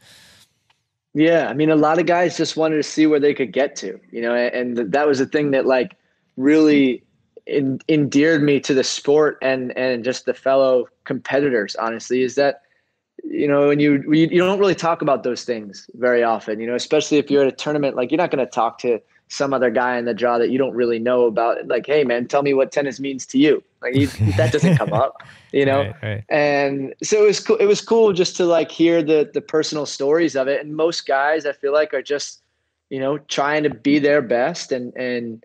Yeah, I mean, a lot of guys just wanted to see where they could get to. You know, and, and that was the thing that like really in, endeared me to the sport and and just the fellow competitors. Honestly, is that you know, and you you don't really talk about those things very often. You know, especially if you're at a tournament, like you're not going to talk to some other guy in the draw that you don't really know about. Like, hey man, tell me what tennis means to you. Like you, that doesn't come up, you know. Right, right. And so it was cool. It was cool just to like hear the the personal stories of it. And most guys, I feel like, are just you know trying to be their best and and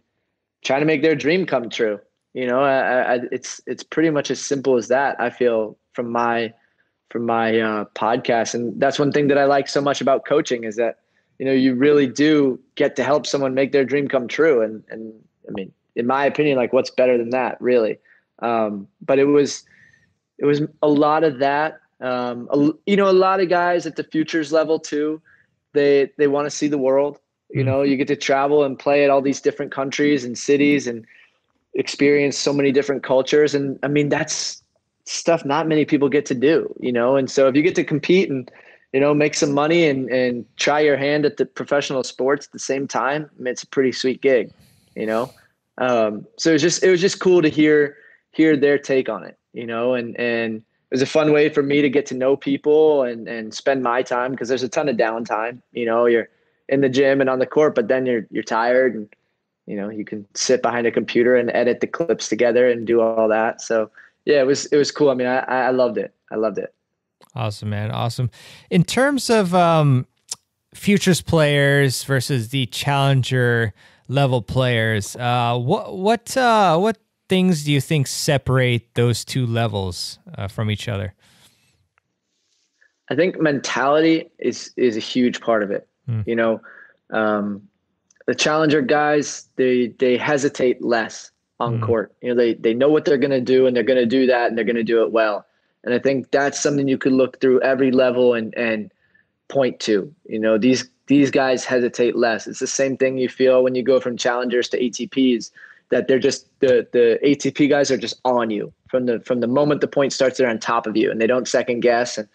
trying to make their dream come true. You know, I, I, it's it's pretty much as simple as that. I feel from my from my uh, podcast, and that's one thing that I like so much about coaching is that you know you really do get to help someone make their dream come true. And and I mean, in my opinion, like what's better than that, really? Um, but it was it was a lot of that. Um, a, you know, a lot of guys at the futures level too. They they want to see the world you know, you get to travel and play at all these different countries and cities and experience so many different cultures. And I mean, that's stuff not many people get to do, you know? And so if you get to compete and, you know, make some money and, and try your hand at the professional sports at the same time, I mean, it's a pretty sweet gig, you know? Um, so it was just, it was just cool to hear, hear their take on it, you know, and, and, it was a fun way for me to get to know people and, and spend my time because there's a ton of downtime. You know, you're in the gym and on the court, but then you're you're tired and you know you can sit behind a computer and edit the clips together and do all that. So yeah, it was it was cool. I mean, I I loved it. I loved it. Awesome, man. Awesome. In terms of um, futures players versus the challenger level players, uh, what what uh, what things do you think separate those two levels uh, from each other? I think mentality is is a huge part of it. Mm. You know, um, the challenger guys they they hesitate less on mm. court. You know, they they know what they're going to do and they're going to do that and they're going to do it well. And I think that's something you could look through every level and and point to. You know, these these guys hesitate less. It's the same thing you feel when you go from challengers to ATPs that they're just the the ATP guys are just on you from the from the moment the point starts they're on top of you and they don't second guess and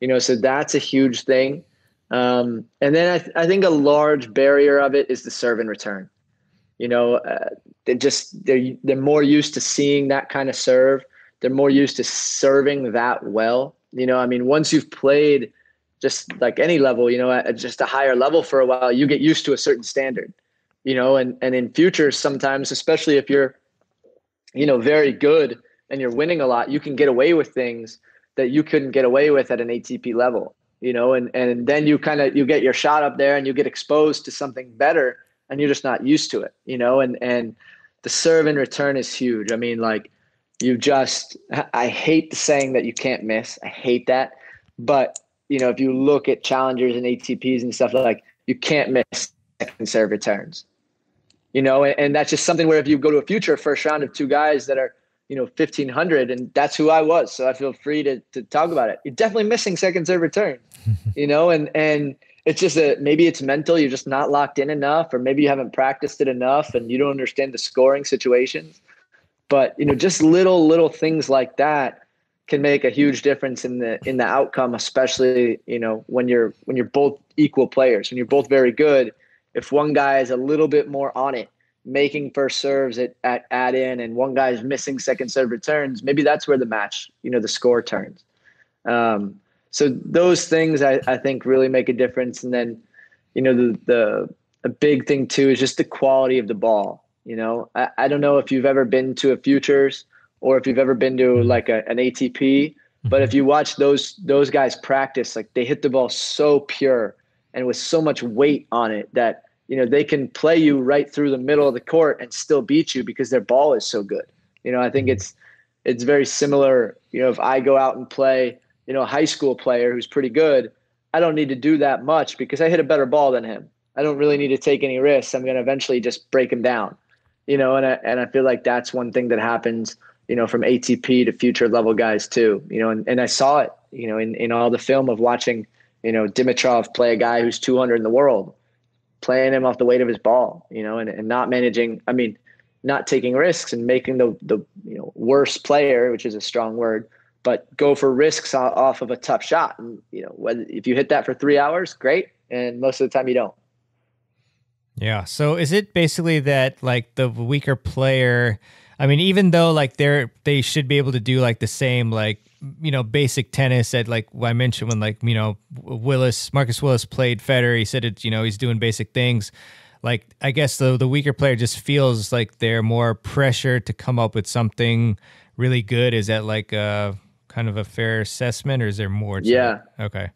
you know so that's a huge thing Um, and then I, th- I think a large barrier of it is the serve and return. You know, uh, they just they're they're more used to seeing that kind of serve. They're more used to serving that well. You know, I mean, once you've played just like any level, you know, at just a higher level for a while, you get used to a certain standard. You know, and and in future sometimes, especially if you're, you know, very good and you're winning a lot, you can get away with things that you couldn't get away with at an ATP level. You know, and and then you kind of you get your shot up there and you get exposed to something better and you're just not used to it, you know, and and the serve and return is huge. I mean, like you just I hate the saying that you can't miss. I hate that. But, you know, if you look at challengers and ATPs and stuff like you can't miss second serve returns. You know, and, and that's just something where if you go to a future first round of two guys that are, you know, 1500 and that's who I was. So I feel free to to talk about it. You're definitely missing second serve return. you know, and and it's just a maybe it's mental you're just not locked in enough or maybe you haven't practiced it enough and you don't understand the scoring situations but you know just little little things like that can make a huge difference in the in the outcome especially you know when you're when you're both equal players when you're both very good if one guy is a little bit more on it making first serves at, at add in and one guy's missing second serve returns maybe that's where the match you know the score turns um, so those things I, I think really make a difference. And then, you know, the, the, a big thing too is just the quality of the ball. You know, I, I don't know if you've ever been to a futures or if you've ever been to mm-hmm. like a, an ATP, but if mm-hmm. you watch those, those guys practice, like they hit the ball so pure and with so much weight on it that, you know, they can play you right through the middle of the court and still beat you because their ball is so good. You know, I think mm-hmm. it's, it's very similar. You know, if I go out and play, you know, a high school player who's pretty good, I don't need to do that much because I hit a better ball than him. I don't really need to take any risks. I'm going to eventually just break him down, you know, and I, and I feel like that's one thing that happens, you know, from ATP to future level guys too, you know, and, and I saw it, you know, in, in all the film of watching, you know, Dimitrov play a guy who's 200 in the world, playing him off the weight of his ball, you know, and, and not managing, I mean, not taking risks and making the, the, you know, worst player, which is a strong word, but go for risks off of a tough shot. And you know, whether if you hit that for three hours, great, and most of the time you don't. Yeah. So is it basically that like the weaker player? I mean, even though like they're they should be able to do like the same like you know basic tennis at like I mentioned when like you know Willis Marcus Willis played Federer, he said it you know he's doing basic things. Like I guess the the weaker player just feels like they're more pressure to come up with something really good. Is that like uh kind of a fair assessment, or is there more? yeah. It? Okay.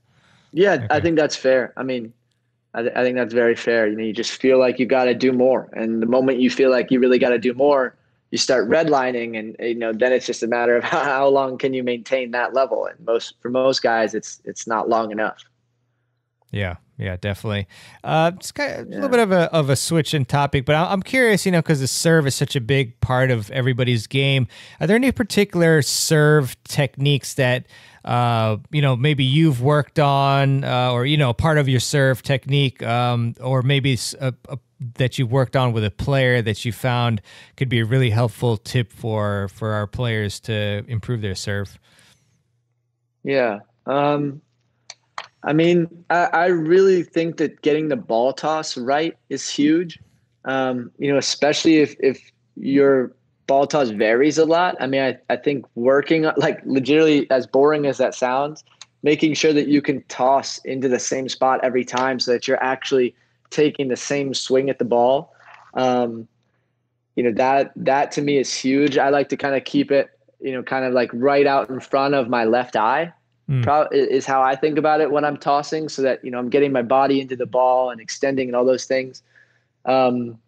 Yeah, okay. I think that's fair. I mean, I, th- I think that's very fair. You know, you just feel like you got to do more, and the moment you feel like you really got to do more, you start redlining, and you know, then it's just a matter of how, long can you maintain that level. And most for most guys, it's it's not long enough. Yeah, yeah, definitely. Uh, it's kind of yeah. a little bit of a of a switch in topic, but I'm curious, you know, because the serve is such a big part of everybody's game. Are there any particular serve techniques that uh, you know maybe you've worked on, uh, or you know, part of your serve technique, um, or maybe a, a, that you've worked on with a player that you found could be a really helpful tip for for our players to improve their serve? Yeah. Um, I mean, I, I, really think that getting the ball toss right is huge. Um, you know, especially if if your ball toss varies a lot. I mean, I, I think working like legitimately as boring as that sounds, making sure that you can toss into the same spot every time so that you're actually taking the same swing at the ball. Um, you know, that that to me is huge. I like to kind of keep it, you know, kind of like right out in front of my left eye mm. pro- is how I think about it when I'm tossing, so that you know I'm getting my body into the ball and extending and all those things. Um,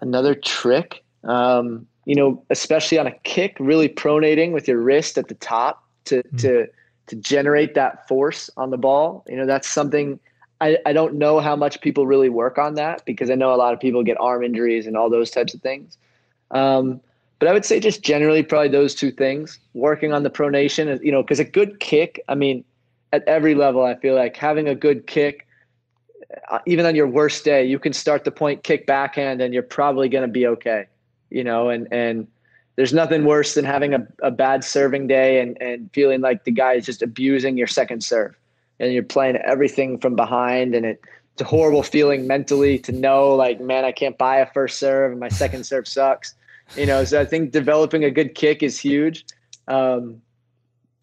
another trick, um, you know, especially on a kick, really pronating with your wrist at the top to mm. to to generate that force on the ball. You know, that's something. I, I don't know how much people really work on that because I know a lot of people get arm injuries and all those types of things. Um, but I would say just generally probably those two things. Working on the pronation, you know, because a good kick. I mean, at every level, I feel like having a good kick, uh, even on your worst day, you can start the point kick backhand, and you're probably going to be okay. You know, and and there's nothing worse than having a, a bad serving day and and feeling like the guy is just abusing your second serve. And you're playing everything from behind and it, it's a horrible feeling mentally to know like man i can't buy a first serve and my second serve sucks. You know so i think developing a good kick is huge. Um,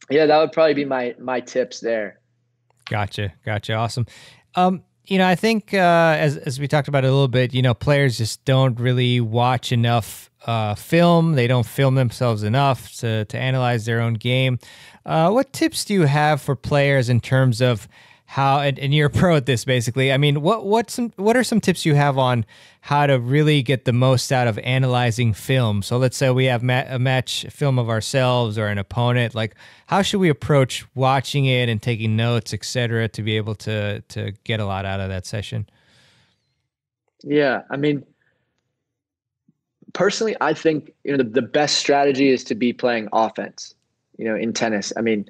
yeah that would probably be my my tips there. Gotcha. Gotcha. Awesome. Um, you know i think uh, as, as we talked about a little bit you know players just don't really watch enough uh, film. They don't film themselves enough to, to analyze their own game uh, what tips do you have for players in terms of how and, and, you're a pro at this basically. I mean what what some what are some tips you have on how to really get the most out of analyzing film? So let's say we have ma- a match film of ourselves or an opponent like how should we approach watching it and taking notes etc to be able to to get a lot out of that session? Yeah i mean personally i think you know the, the best strategy is to be playing offense you know in tennis. I mean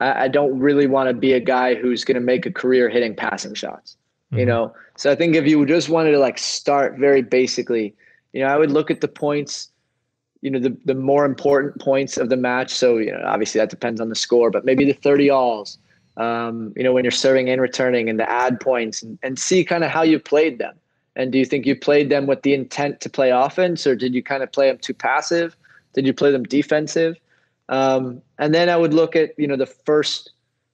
I, I don't really want to be a guy who's going to make a career hitting passing shots. Mm-hmm. You know, so I think if you just wanted to like start very basically, you know, I would look at the points you know the, the more important points of the match. So you know obviously that depends on the score but maybe the 30 alls um, you know when you're serving and returning and the ad points and, and see kind of how you played them. And do you think you played them with the intent to play offense or did you kind of play them too passive? Did you play them defensive um, and then I would look at you know the first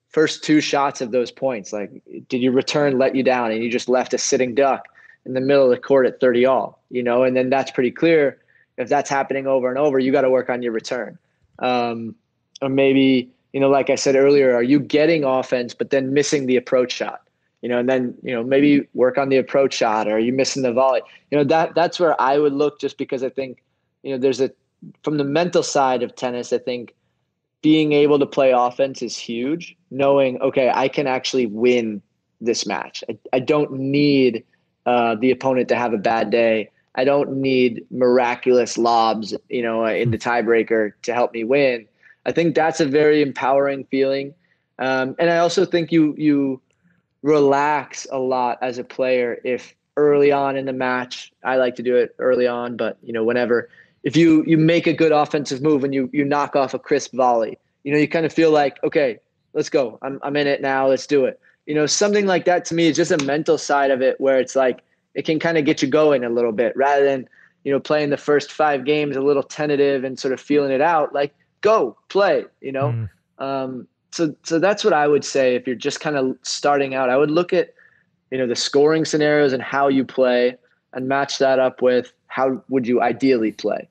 first two shots of those points. Like, did your return let you down, and you just left a sitting duck in the middle of the court at 30 all? You know, and then that's pretty clear. If that's happening over and over, you got to work on your return. Um, or maybe you know, like I said earlier, are you getting offense but then missing the approach shot? You know, and then you know maybe work on the approach shot, or are you missing the volley? You know that that's where I would look, just because I think you know there's a from the mental side of tennis, I think being able to play offense is huge. Knowing, okay, I can actually win this match. I, I don't need uh, the opponent to have a bad day. I don't need miraculous lobs, you know, in the tiebreaker to help me win. I think that's a very empowering feeling, um, and I also think you you relax a lot as a player if early on in the match. I like to do it early on, but you know, whenever if you you make a good offensive move and you you knock off a crisp volley, you know, you kind of feel like, okay, let's go. I'm I'm in it now. Let's do it. You know, something like that to me is just a mental side of it where it's like it can kind of get you going a little bit rather than, you know, playing the first five games a little tentative and sort of feeling it out. Like, go, play, you know? Mm. Um, so so that's what I would say if you're just kind of starting out. I would look at, you know, the scoring scenarios and how you play and match that up with how would you ideally play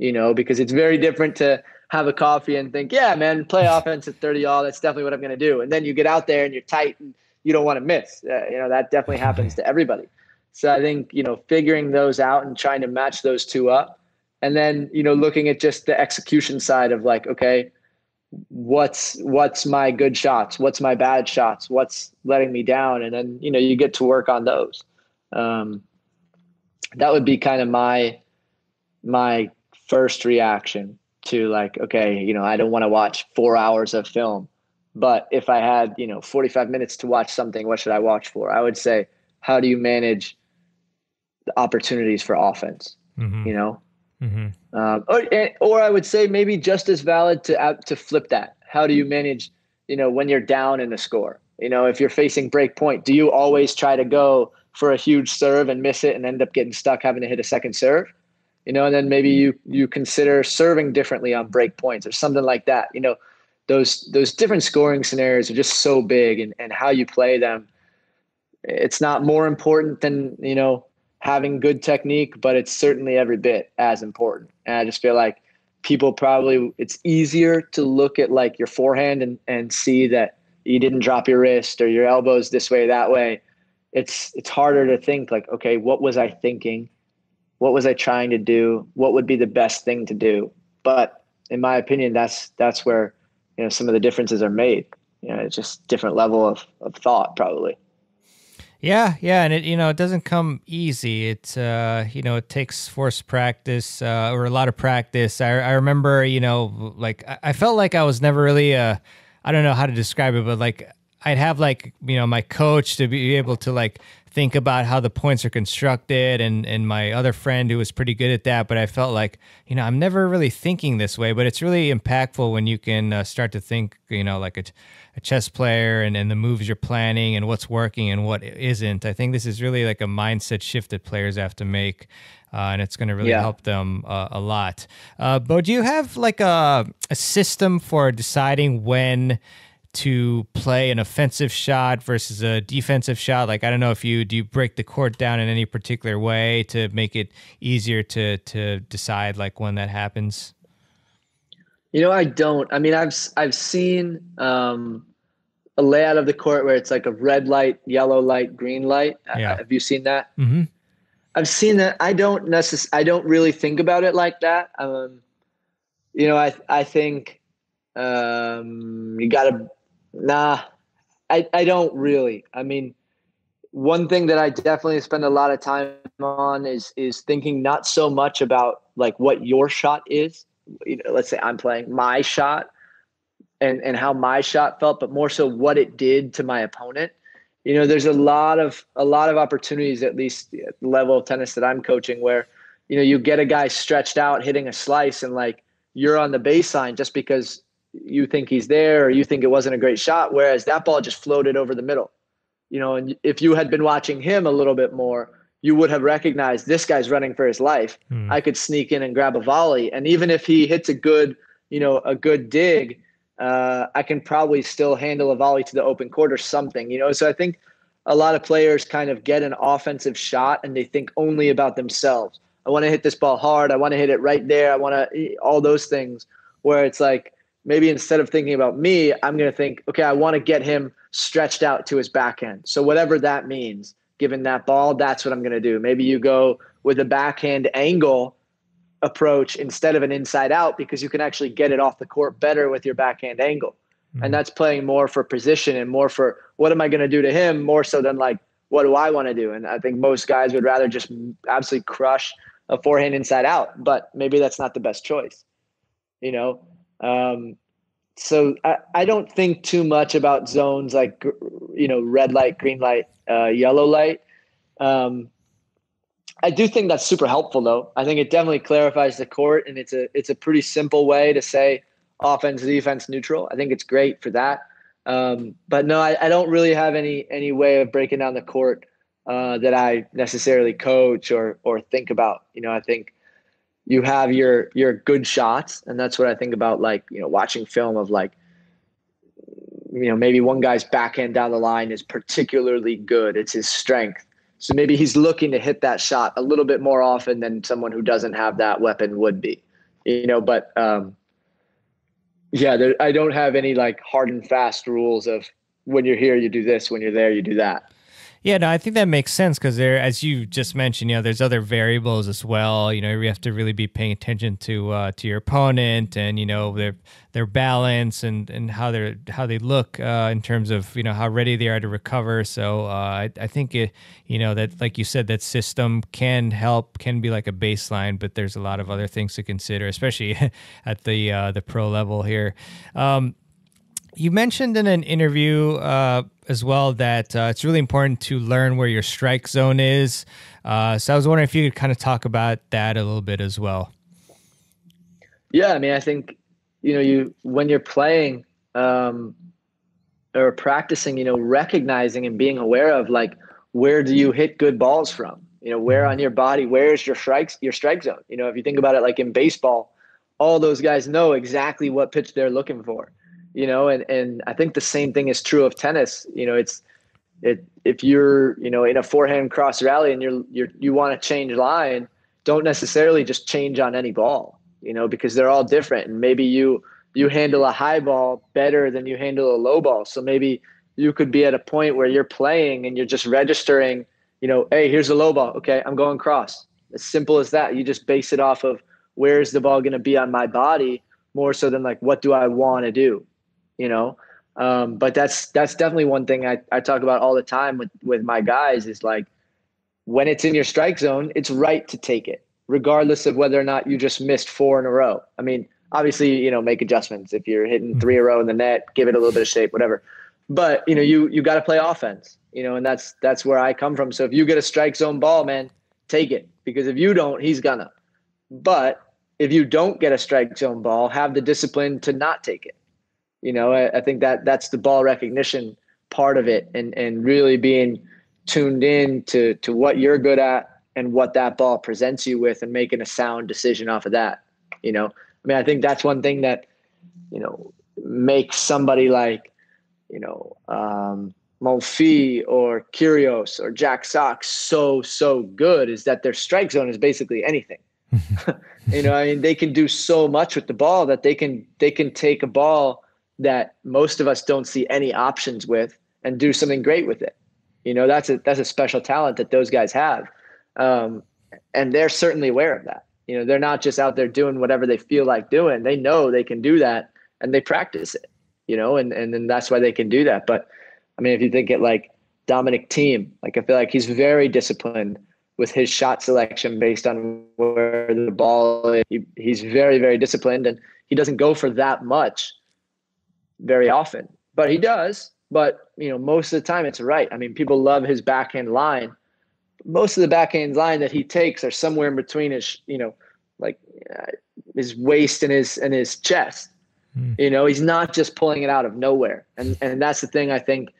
you know, because it's very different to have a coffee and think, yeah, man, play offense at 30 all. That's definitely what I'm going to do. And then you get out there and you're tight and you don't want to miss. Uh, you know, that definitely happens to everybody. So I think, you know, figuring those out and trying to match those two up. And then, you know, looking at just the execution side of like, okay, what's what's my good shots? What's my bad shots? What's letting me down? And then, you know, you get to work on those. Um, that would be kind of my my first reaction to like, okay, you know, I don't want to watch four hours of film. But if I had, you know, 45 minutes to watch something, what should I watch for? I would say, how do you manage the opportunities for offense? Mm-hmm. You know, mm-hmm. um, or, or I would say maybe just as valid to to flip that. How do you manage, you know, when you're down in the score? You know, if you're facing break point, do you always try to go for a huge serve and miss it and end up getting stuck having to hit a second serve? You know, and then maybe mm-hmm. you you consider serving differently on break points or something like that. You know, those those different scoring scenarios are just so big, and and how you play them, it's not more important than you know having good technique, but it's certainly every bit as important. And I just feel like people probably it's easier to look at like your forehand and and see that you didn't drop your wrist or your elbows this way that way. It's it's harder to think like okay, what was I thinking? What was I trying to do? What would be the best thing to do? But in my opinion, that's that's where you know some of the differences are made. You know, it's just different level of, of thought probably. Yeah, yeah, and it you know it doesn't come easy. It's uh you know it takes forced practice uh, or a lot of practice. I I remember you know like I, I felt like I was never really uh I don't know how to describe it, but like I'd have like you know my coach to be able to like think about how the points are constructed and and my other friend who was pretty good at that but i felt like you know i'm never really thinking this way but it's really impactful when you can uh, start to think you know like a, a chess player and, and the moves you're planning and what's working and what isn't i think this is really like a mindset shift that players have to make uh, and it's going to really yeah. help them uh, a lot. Uh, Beau, do you have like a, a system for deciding when to play an offensive shot versus a defensive shot? Like, I don't know if you do you break the court down in any particular way to make it easier to to decide like when that happens. You know, I don't. I mean, I've I've seen um, a layout of the court where it's like a red light, yellow light, green light. Yeah. Uh, have you seen that? Mm-hmm. I've seen that. I don't necess- I don't really think about it like that. Um, you know, I I think um, you got to Nah, I, I don't really. I mean, one thing that I definitely spend a lot of time on is is thinking not so much about like what your shot is. You know, let's say I'm playing my shot and and how my shot felt, but more so what it did to my opponent. You know, there's a lot of a lot of opportunities, at least at the level of tennis that I'm coaching, where you know you get a guy stretched out hitting a slice, and like you're on the baseline just because you think he's there or you think it wasn't a great shot whereas that ball just floated over the middle. You know and if you had been watching him a little bit more you would have recognized this guy's running for his life. Mm. i could sneak in and grab a volley and even if he hits a good you know a good dig uh, i can probably still handle a volley to the open court or something you know? So i think a lot of players kind of get an offensive shot and they think only about themselves. I want to hit this ball hard i want to hit it right there i want to all those things where it's like maybe instead of thinking about me, I'm going to think, okay, I want to get him stretched out to his backhand. So whatever that means, given that ball, that's what I'm going to do. Maybe you go with a backhand angle approach instead of an inside out because you can actually get it off the court better with your backhand angle. Mm-hmm. And that's playing more for position and more for what am I going to do to him more so than like what do I want to do? And I think most guys would rather just absolutely crush a forehand inside out, but maybe that's not the best choice. You know, um, so I, I don't think too much about zones like you know red light, green light, uh, yellow light. Um, I do think that's super helpful though. I think it definitely clarifies the court, and it's a it's a pretty simple way to say offense, defense, neutral. I think it's great for that. Um, but no, I, I, don't really have any any way of breaking down the court uh, that I necessarily coach or or think about. You know, I think you have your your good shots. And that's what i think about like you know watching film of like you know maybe one guy's backhand down the line is particularly good. It's his strength. So maybe he's looking to hit that shot a little bit more often than someone who doesn't have that weapon would be you know but um yeah there, i don't have any like hard and fast rules of when you're here you do this. When you're there you do that yeah, no, I think that makes sense because there, as you just mentioned, you know, there's other variables as well. You know, you have to really be paying attention to uh, to your opponent and you know their their balance and and how they're how they look uh, in terms of you know how ready they are to recover. So uh, I I think it you know that like you said that system can help can be like a baseline, but there's a lot of other things to consider, especially at the uh, the pro level here. Um, you mentioned in an interview uh, as well that uh, it's really important to learn where your strike zone is. Uh, so I was wondering if you could kind of talk about that a little bit as well. Yeah, I mean, I think you know, you when you're playing um, or practicing, you know, recognizing and being aware of like where do you hit good balls from? You know, where on your body, where is your strikes, your strike zone? You know, if you think about it, like in baseball, all those guys know exactly what pitch they're looking for you know, and, and I think the same thing is true of tennis. You know, it's, it, if you're, you know, in a forehand cross rally and you're, you're, you want to change line, don't necessarily just change on any ball, you know, because they're all different. And maybe you, you handle a high ball better than you handle a low ball. So maybe you could be at a point where you're playing and you're just registering, you know, hey, here's a low ball. Okay, I'm going cross. As simple as that. You just base it off of where's the ball going to be on my body more so than like what do I want to do you know. Um, but that's that's definitely one thing I, I talk about all the time with with my guys is like when it's in your strike zone, it's right to take it, regardless of whether or not you just missed four in a row. I mean, obviously, you know, make adjustments if you're hitting three in a row in the net, give it a little bit of shape, whatever. but you know, you you got to play offense. You know, and that's that's where I come from. So if you get a strike zone ball, man, take it because if you don't, he's gonna. But if you don't get a strike zone ball, have the discipline to not take it. You know, I, I think that that's the ball recognition part of it, and and really being tuned in to to what you're good at and what that ball presents you with, and making a sound decision off of that. You know, I mean, I think that's one thing that you know makes somebody like you know um, Monfils or Kyrgios or Jack Sock so so good is that their strike zone is basically anything. you know, I mean, they can do so much with the ball that they can they can take a ball that most of us don't see any options with and do something great with it. You know, that's a that's a special talent that those guys have, um, and they're certainly aware of that. You know, they're not just out there doing whatever they feel like doing. They know they can do that, and they practice it. You know, and and then that's why they can do that. But I mean, if you think it like Dominic Thiem, like I feel like he's very disciplined with his shot selection based on where the ball is. He, he's very, very disciplined and he doesn't go for that much very often, but he does. But, you know, most of the time it's right. I mean, people love his backhand line. Most of the backhand line that he takes are somewhere in between his, you know, like uh, his waist and his and his chest. Mm. You know, he's not just pulling it out of nowhere. And and that's the thing I think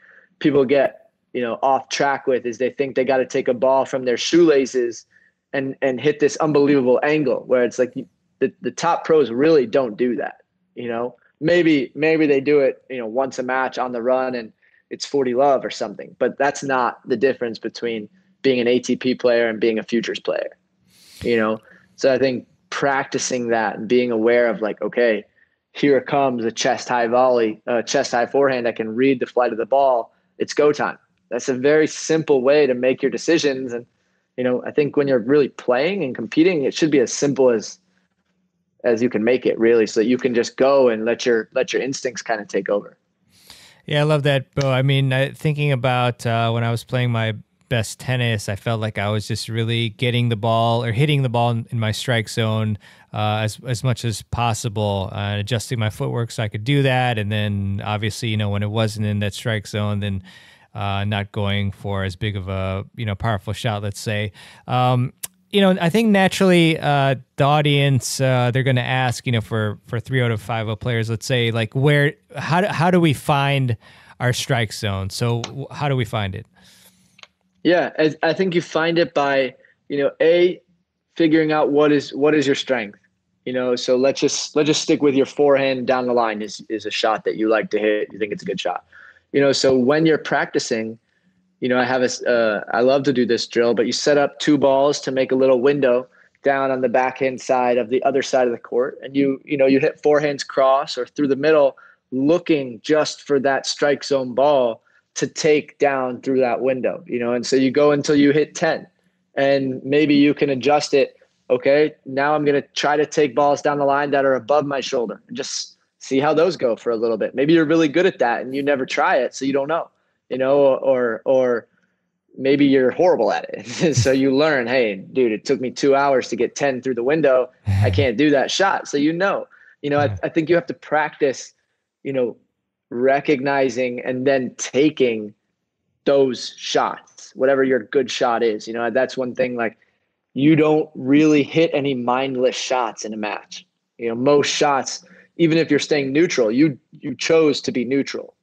people get you know off track with is they think they got to take a ball from their shoelaces and and hit this unbelievable angle where it's like the, the top pros really don't do that you know maybe maybe they do it you know once a match on the run and it's 40 love or something but that's not the difference between being an atp player and being a futures player you know so i think practicing that and being aware of like okay here comes a chest high volley a chest high forehand i can read the flight of the ball it's go time. That's a very simple way to make your decisions. And, you know, I think when you're really playing and competing, it should be as simple as as you can make it really so that you can just go and let your let your instincts kind of take over. Yeah, I love that, Beau. I mean, I, thinking about uh, when I was playing my best tennis, I felt like I was just really getting the ball or hitting the ball in, in my strike zone uh, as as much as possible, uh, adjusting my footwork so I could do that. And then obviously, you know, when it wasn't in that strike zone, then uh, not going for as big of a you know powerful shot. Let's say. Um, you know, I think naturally uh, the audience uh, they're going to ask, you know, for for three out of five O players, let's say, like where, how do, how do we find our strike zone? So how do we find it? Yeah, I think you find it by you know a figuring out what is what is your strength. You know, so let's just let's just stick with your forehand down the line is is a shot that you like to hit. You think it's a good shot. You know, so when you're practicing, you know, I have a uh, I love to do this drill, but you set up two balls to make a little window down on the backhand side of the other side of the court, and you you know you hit forehands cross or through the middle, looking just for that strike zone ball to take down through that window. You know, and so you go until you hit ten, and maybe you can adjust it okay, now I'm going to try to take balls down the line that are above my shoulder and just see how those go for a little bit. Maybe you're really good at that and you never try it, so you don't know, you know, or, or, maybe you're horrible at it. so you learn, hey, dude, it took me two hours to get 10 through the window. I can't do that shot. So you know, you know, I, I think you have to practice, you know, recognizing and then taking those shots, whatever your good shot is. You know, that's one thing like you don't really hit any mindless shots in a match. You know, most shots, even if you're staying neutral, you you chose to be neutral.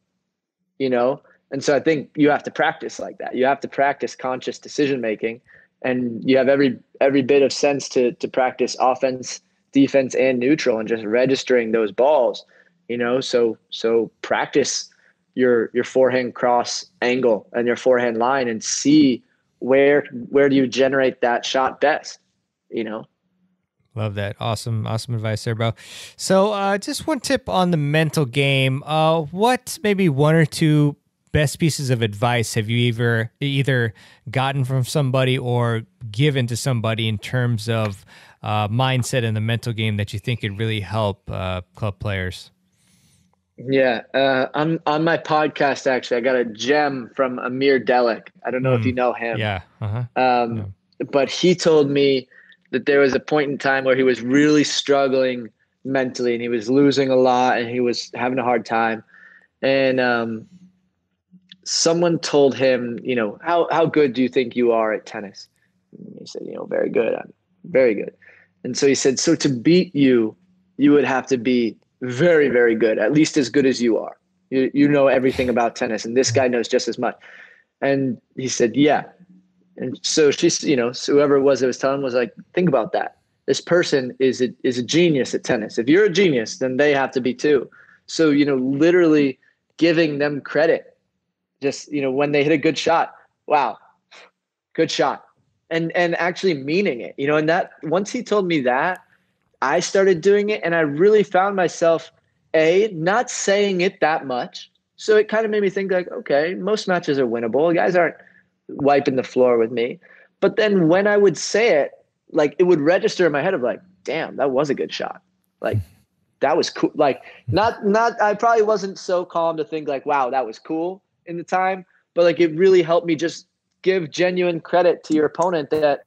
You know, and so I think you have to practice like that. You have to practice conscious decision making, and you have every every bit of sense to to practice offense, defense, and neutral, and just registering those balls. You know, so so practice your your forehand cross angle and your forehand line, and see where where do you generate that shot best you know love that awesome awesome advice there bro so uh, just one tip on the mental game uh, what maybe one or two best pieces of advice have you ever either gotten from somebody or given to somebody in terms of uh, mindset and the mental game that you think could really help uh, club players yeah, uh, on on my podcast actually, I got a gem from Amer Delic. I don't know mm. if you know him. Yeah. Uh-huh. Um, yeah. But he told me that there was a point in time where he was really struggling mentally, and he was losing a lot, and he was having a hard time. And um, someone told him, you know, how how good do you think you are at tennis? And he said, you know, very good. I'm very good. And so he said, so to beat you, you would have to be very, very good, at least as good as you are. You, you know everything about tennis, and this guy knows just as much. And he said, yeah. And so she's, you know, so whoever it was that was telling was like, think about that. This person is a, is a genius at tennis. If you're a genius, then they have to be too. So, you know, literally giving them credit. Just, you know, when they hit a good shot, wow, good shot. And and actually meaning it. You know, and that once he told me that, I started doing it and I really found myself a not saying it that much. So it kind of made me think like, okay, most matches are winnable. Guys aren't wiping the floor with me. But then when I would say it, like it would register in my head of like, damn, that was a good shot. Like that was cool. Like not not I probably wasn't so calm to think like, wow, that was cool in the time, but like it really helped me just give genuine credit to your opponent that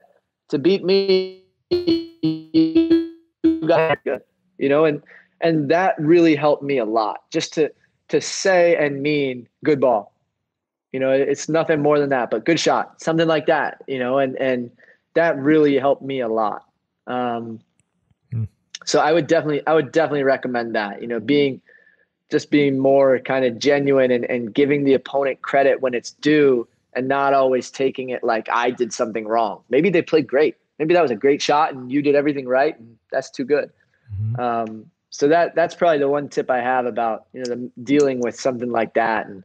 to beat me you got good. You know, and and that really helped me a lot just to to say and mean good ball. You know, it's nothing more than that, but good shot, something like that, you know, and and that really helped me a lot. Um, so I would definitely, I would definitely recommend that. You know, being just being more kind of genuine and, and giving the opponent credit when it's due, and not always taking it like I did something wrong. Maybe they played great. Maybe that was a great shot and you did everything right, and that's too good. Mm-hmm. Um, so that that's probably the one tip I have about you know the, dealing with something like that and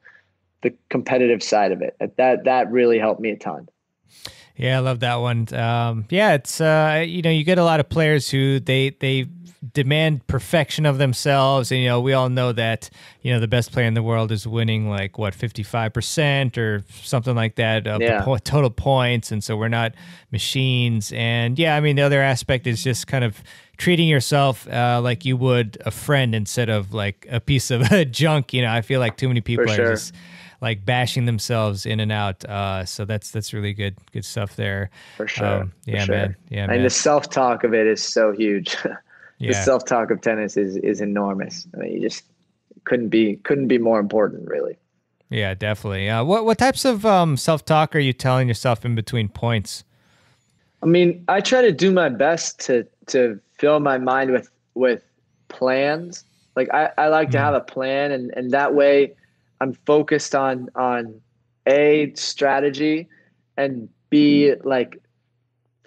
the competitive side of it. That that really helped me a ton. Yeah, I love that one. Um, yeah, it's uh, you know you get a lot of players who they they demand perfection of themselves, and you know we all know that you know the best player in the world is winning like what fifty five percent or something like that of yeah. the po- total points, and so we're not machines. And yeah, I mean the other aspect is just kind of treating yourself uh, like you would a friend instead of like a piece of junk. You know, I feel like too many people are just like bashing themselves in and out. Uh, so that's that's really good good stuff there. For sure. Um, yeah, For sure. man. Yeah, and man. the self talk of it is so huge. the yeah. self talk of tennis is is enormous. I mean, you just couldn't be couldn't be more important, really. Yeah, definitely. Uh, what what types of um, self talk are you telling yourself in between points? I mean, I try to do my best to to fill my mind with with plans. Like I, I like mm. to have a plan and, and that way I'm focused on on a strategy and b like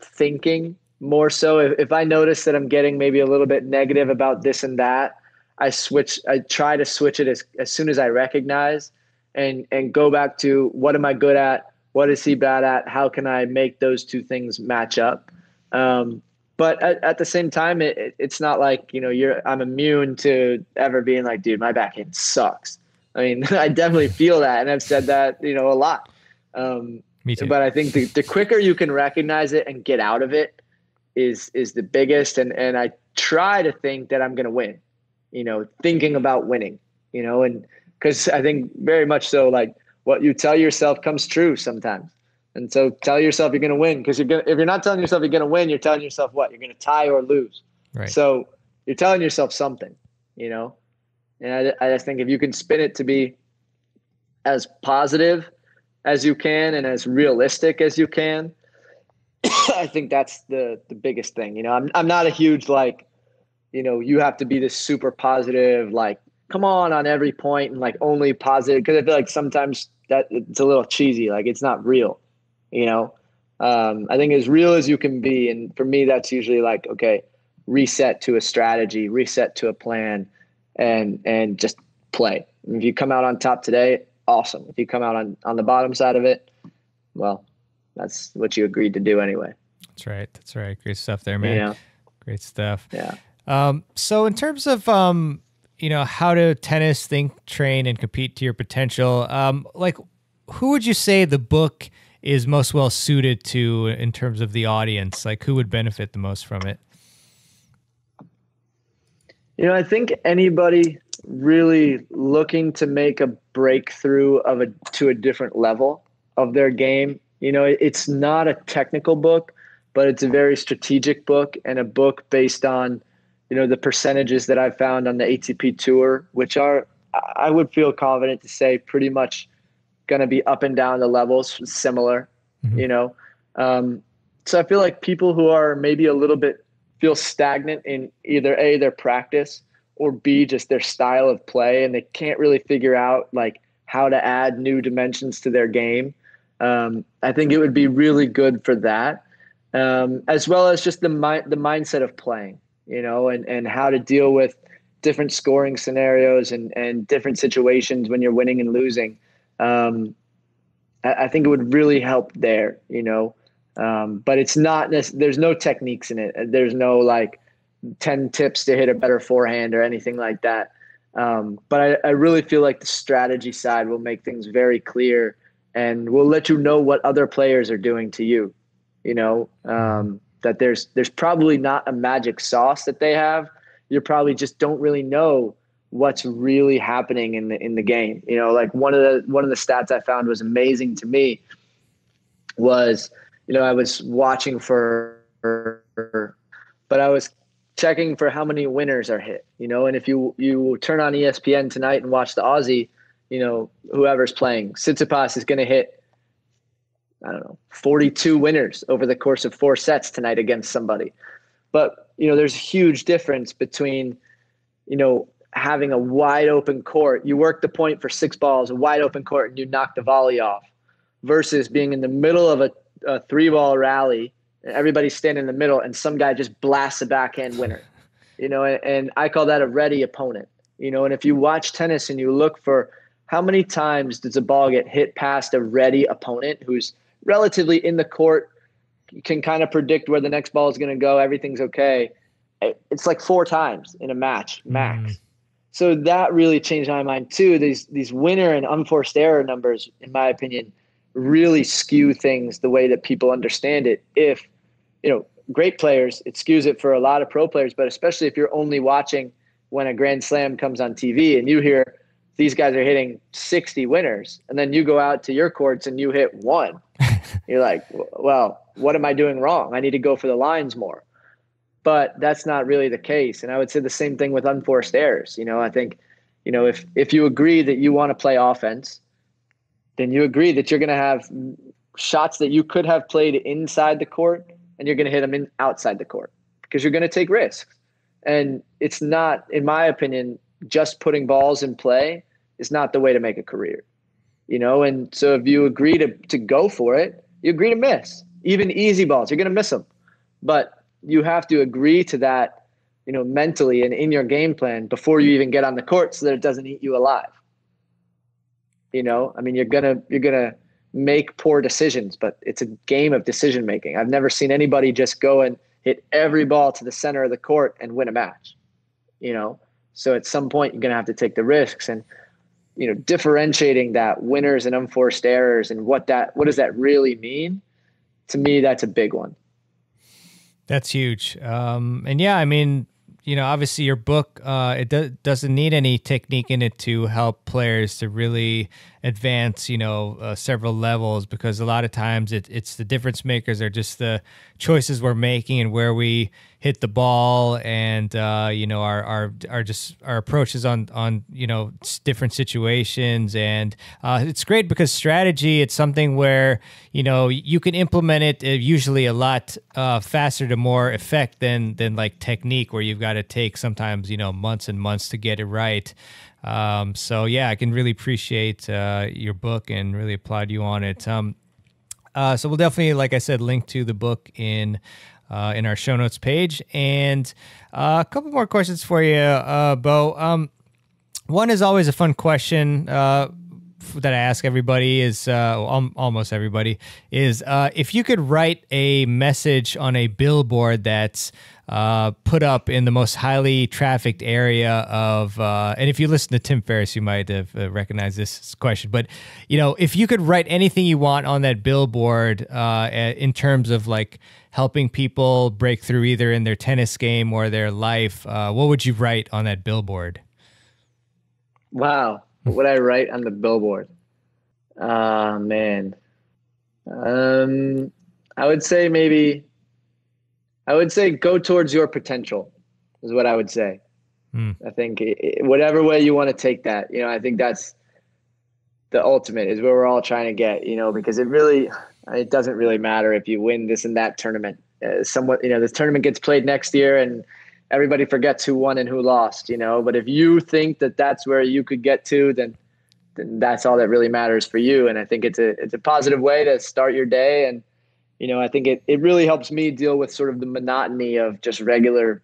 thinking more so. If, if i notice that i'm getting maybe a little bit negative about this and that i switch i try to switch it as, as soon as i recognize and and go back to what am i good at? What is he bad at? How can i make those two things match up? Um, but at, at, the same time it, it's not like you know you're i'm immune to ever being like dude my backhand sucks I mean, I definitely feel that, and I've said that you know a lot. Um, Me too. But I think the, the quicker you can recognize it and get out of it is is the biggest. And and I try to think that I'm going to win. You know, thinking about winning. You know, and because I think very much so, like what you tell yourself comes true sometimes. And so tell yourself you're going to win because you're going if you're not telling yourself you're going to win, you're telling yourself what? You're going to tie or lose. Right. So you're telling yourself something, you know. And I, I just think if you can spin it to be as positive as you can and as realistic as you can, I think that's the the biggest thing. You know, I'm I'm not a huge like, you know, you have to be this super positive, like, come on on every point and like only positive because I feel like sometimes that it's a little cheesy, like it's not real, you know. Um, I think as real as you can be, and for me, that's usually like okay, reset to a strategy, reset to a plan, and and just play. If you come out on top today, awesome. If you come out on on the bottom side of it, well, that's what you agreed to do anyway. That's right. That's right. Great stuff there, man. Yeah. Great stuff. Yeah. Um, so in terms of um, you know, how to tennis, think, train, and compete to your potential, um, like who would you say the book is most well suited to in terms of the audience? Like who would benefit the most from it? You know, I think anybody really looking to make a breakthrough of a to a different level of their game. You know, it's not a technical book, but it's a very strategic book and a book based on, you know, the percentages that I've found on the ATP tour, which are I would feel confident to say pretty much going to be up and down the levels similar, mm-hmm. you know. Um, so I feel like people who are maybe a little bit feel stagnant in either a their practice or b just their style of play, and they can't really figure out like how to add new dimensions to their game. Um, I think it would be really good for that, um, as well as just the mi- the mindset of playing, you know, and and how to deal with different scoring scenarios and and different situations when you're winning and losing. Um, I, I, think it would really help there, you know. Um, but it's not. There's no techniques in it. There's no like ten tips to hit a better forehand or anything like that. Um, but I, I really feel like the strategy side will make things very clear and will let you know what other players are doing to you. You know um, that there's there's probably not a magic sauce that they have. You probably just don't really know what's really happening in the in the game. You know, like one of the one of the stats I found was amazing to me was, you know, I was watching for, but I was checking for how many winners are hit. You know, and if you you turn on ESPN tonight and watch the Aussie, you know, whoever's playing, Tsitsipas is going to hit. I don't know, 42 winners over the course of four sets tonight against somebody. But, you know, there's a huge difference between, you know, having a wide open court, you work the point for six balls, a wide open court, and you knock the volley off, versus being in the middle of a, a three ball rally, and everybody's standing in the middle, and some guy just blasts a backhand winner. You know, and, and I call that a ready opponent. You know, and if you watch tennis and you look for how many times does a ball get hit past a ready opponent who's relatively in the court, can kind of predict where the next ball is going to go, everything's okay. It's like four times in a match max. Mm so that really changed my mind too. These these winner and unforced error numbers, in my opinion, really skew things the way that people understand it. If you know, great players, it skews it for a lot of pro players, but especially if you're only watching when a grand slam comes on TV and you hear these guys are hitting 60 winners and then you go out to your courts and you hit one. you're like, well, what am I doing wrong? I need to go for the lines more but that's not really the case. And I would say the same thing with unforced errors. You know, I think, you know, if if you agree that you want to play offense, then you agree that you're going to have shots that you could have played inside the court and you're going to hit them in outside the court because you're going to take risks. And it's not, in my opinion, just putting balls in play is not the way to make a career. You know, and so if you agree to to go for it, you agree to miss. Even easy balls, you're going to miss them. But you have to agree to that, you know, mentally and in your game plan before you even get on the court so that it doesn't eat you alive. You know, I mean, you're gonna you're gonna make poor decisions, but it's a game of decision making. I've never seen anybody just go and hit every ball to the center of the court and win a match. You know, so at some point you're gonna have to take the risks and you know differentiating that winners and unforced errors and what that what does that really mean to me that's a big one that's huge. Um, and yeah, I mean, you know, obviously your book uh, it do- doesn't need any technique in it to help players to really advance, you know, uh, several levels because a lot of times it, it's the difference makers are just the choices we're making and where we hit the ball and uh, you know our our our just our approaches on on you know different situations and uh, it's great because strategy it's something where you know you can implement it uh, usually a lot uh, faster to more effect than than like technique where you've got to take sometimes you know months and months to get it right. Um, so yeah, I can really appreciate uh, your book and really applaud you on it. Um, uh, so we'll definitely, like I said, link to the book in uh, in our show notes page. And uh, a couple more questions for you, uh, Beau. Um, one is always a fun question uh, that I ask everybody is uh, almost everybody is uh, if you could write a message on a billboard that's uh, put up in the most highly trafficked area of, uh, and if you listen to Tim Ferriss, you might have uh, recognized this question. But you know, if you could write anything you want on that billboard uh, in terms of like helping people break through either in their tennis game or their life, uh, what would you write on that billboard? Wow, what would I write on the billboard? Ah, man. Um, I would say maybe I would say go towards your potential is what I would say. Mm. I think it, whatever way you want to take that, you know, I think that's the ultimate is where we're all trying to get, you know, because it really it doesn't really matter if you win this and that tournament. Uh, somewhat, you know, this tournament gets played next year and everybody forgets who won and who lost, you know. But if you think that that's where you could get to, then then that's all that really matters for you. And I think it's a it's a positive way to start your day. And you know, I think it it really helps me deal with sort of the monotony of just regular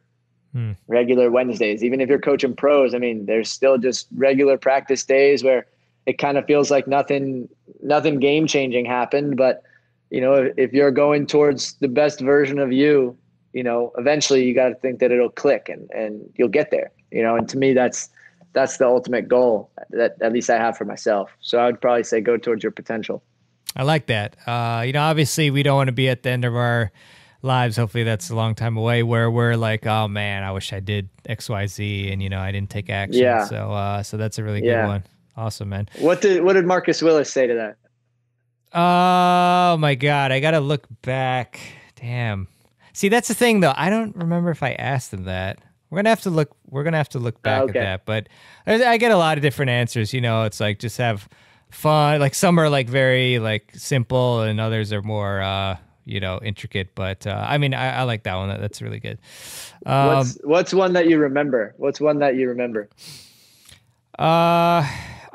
hmm. regular Wednesdays. Even if you're coaching pros, I mean, there's still just regular practice days where it kind of feels like nothing nothing game changing happened, but you know, if, if you're going towards the best version of you, you know, eventually you got to think that it'll click and, and you'll get there, you know, and to me, that's, that's the ultimate goal that at least I have for myself. So I would probably say go towards your potential. I like that. Uh, you know, obviously we don't want to be at the end of our lives. Hopefully that's a long time away where we're like, oh man, I wish I did X, Y, Z. And, you know, I didn't take action. Yeah. So, uh, so that's a really good yeah. one. Awesome, man. What did, what did Marcus Willis say to that? Oh my god, I gotta look back. Damn. See, that's the thing though. I don't remember if I asked him that. We're gonna have to look. We're gonna have to look back okay. at that. But I get a lot of different answers. You know, it's like just have fun. Like some are like very like simple, and others are more uh, you know intricate. But uh, I mean, I, I like that one. That, that's really good. Um, what's what's one that you remember? What's one that you remember? Uh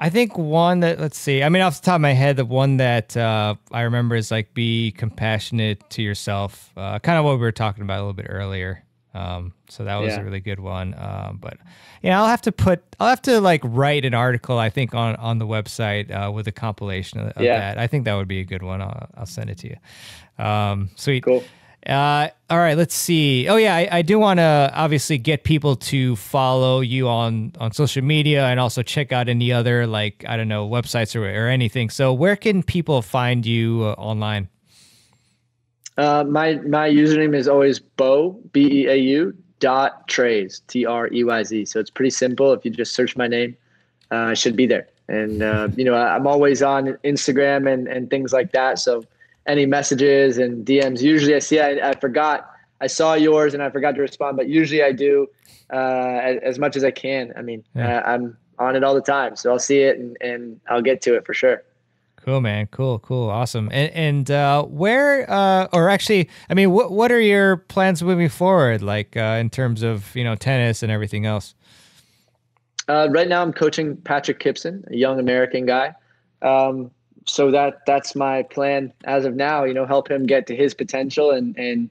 I think one that let's see. I mean, off the top of my head, the one that uh, I remember is like be compassionate to yourself. Uh, kind of what we were talking about a little bit earlier. Um, so that was yeah. a really good one. Um, but yeah, I'll have to put. I'll have to like write an article. I think on on the website uh, with a compilation of, of yeah. that. I think that would be a good one. I'll, I'll send it to you. Um, sweet. Cool. Uh, all right, let's see. Oh yeah, I, I do want to obviously get people to follow you on on social media and also check out any other like I don't know websites or, or anything. So where can people find you uh, online? Uh, my my username is always Beau B E A U dot Treyz T R E Y Z. So it's pretty simple. If you just search my name, uh, I should be there. And uh, you know I'm always on Instagram and and things like that. So any messages and DMs. Usually I see, I, I forgot, I saw yours and I forgot to respond, but usually I do uh, as, as, much as I can. I mean, yeah. uh, I'm on it all the time. So I'll see it and, and I'll get to it for sure. Cool, man. Cool, cool, awesome. And, and uh, where, uh, or actually, I mean, what what are your plans moving forward, like uh, in terms of you know tennis and everything else? Uh, right now, I'm coaching Patrick Kypson, a young American guy. Um, so that that's my plan as of now. You know, help him get to his potential and and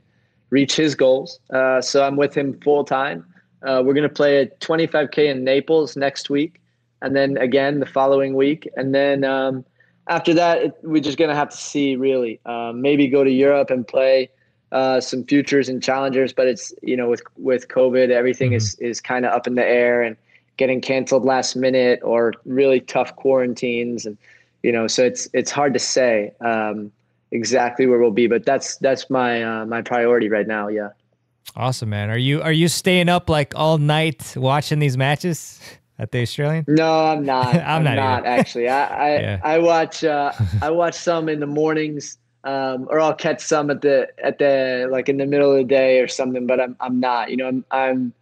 reach his goals. Uh, so I'm with him full time. Uh, we're gonna play a 25k in Naples next week, and then again the following week, and then um, after that it, we're just gonna have to see really. Um, maybe go to Europe and play uh, some futures and challengers, but it's you know with with COVID everything mm-hmm. is is kind of up in the air and getting canceled last minute or really tough quarantines and you know, so it's it's hard to say um, exactly where we'll be, but that's that's my uh, my priority right now. Yeah. Awesome, man. Are you are you staying up like all night watching these matches at the Australian? No, I'm not. I'm, I'm, not, not actually. I I, yeah. I watch uh, I watch some in the mornings. Um, or I'll catch some at the at the like in the middle of the day or something. But I'm I'm not. You know, I'm I'm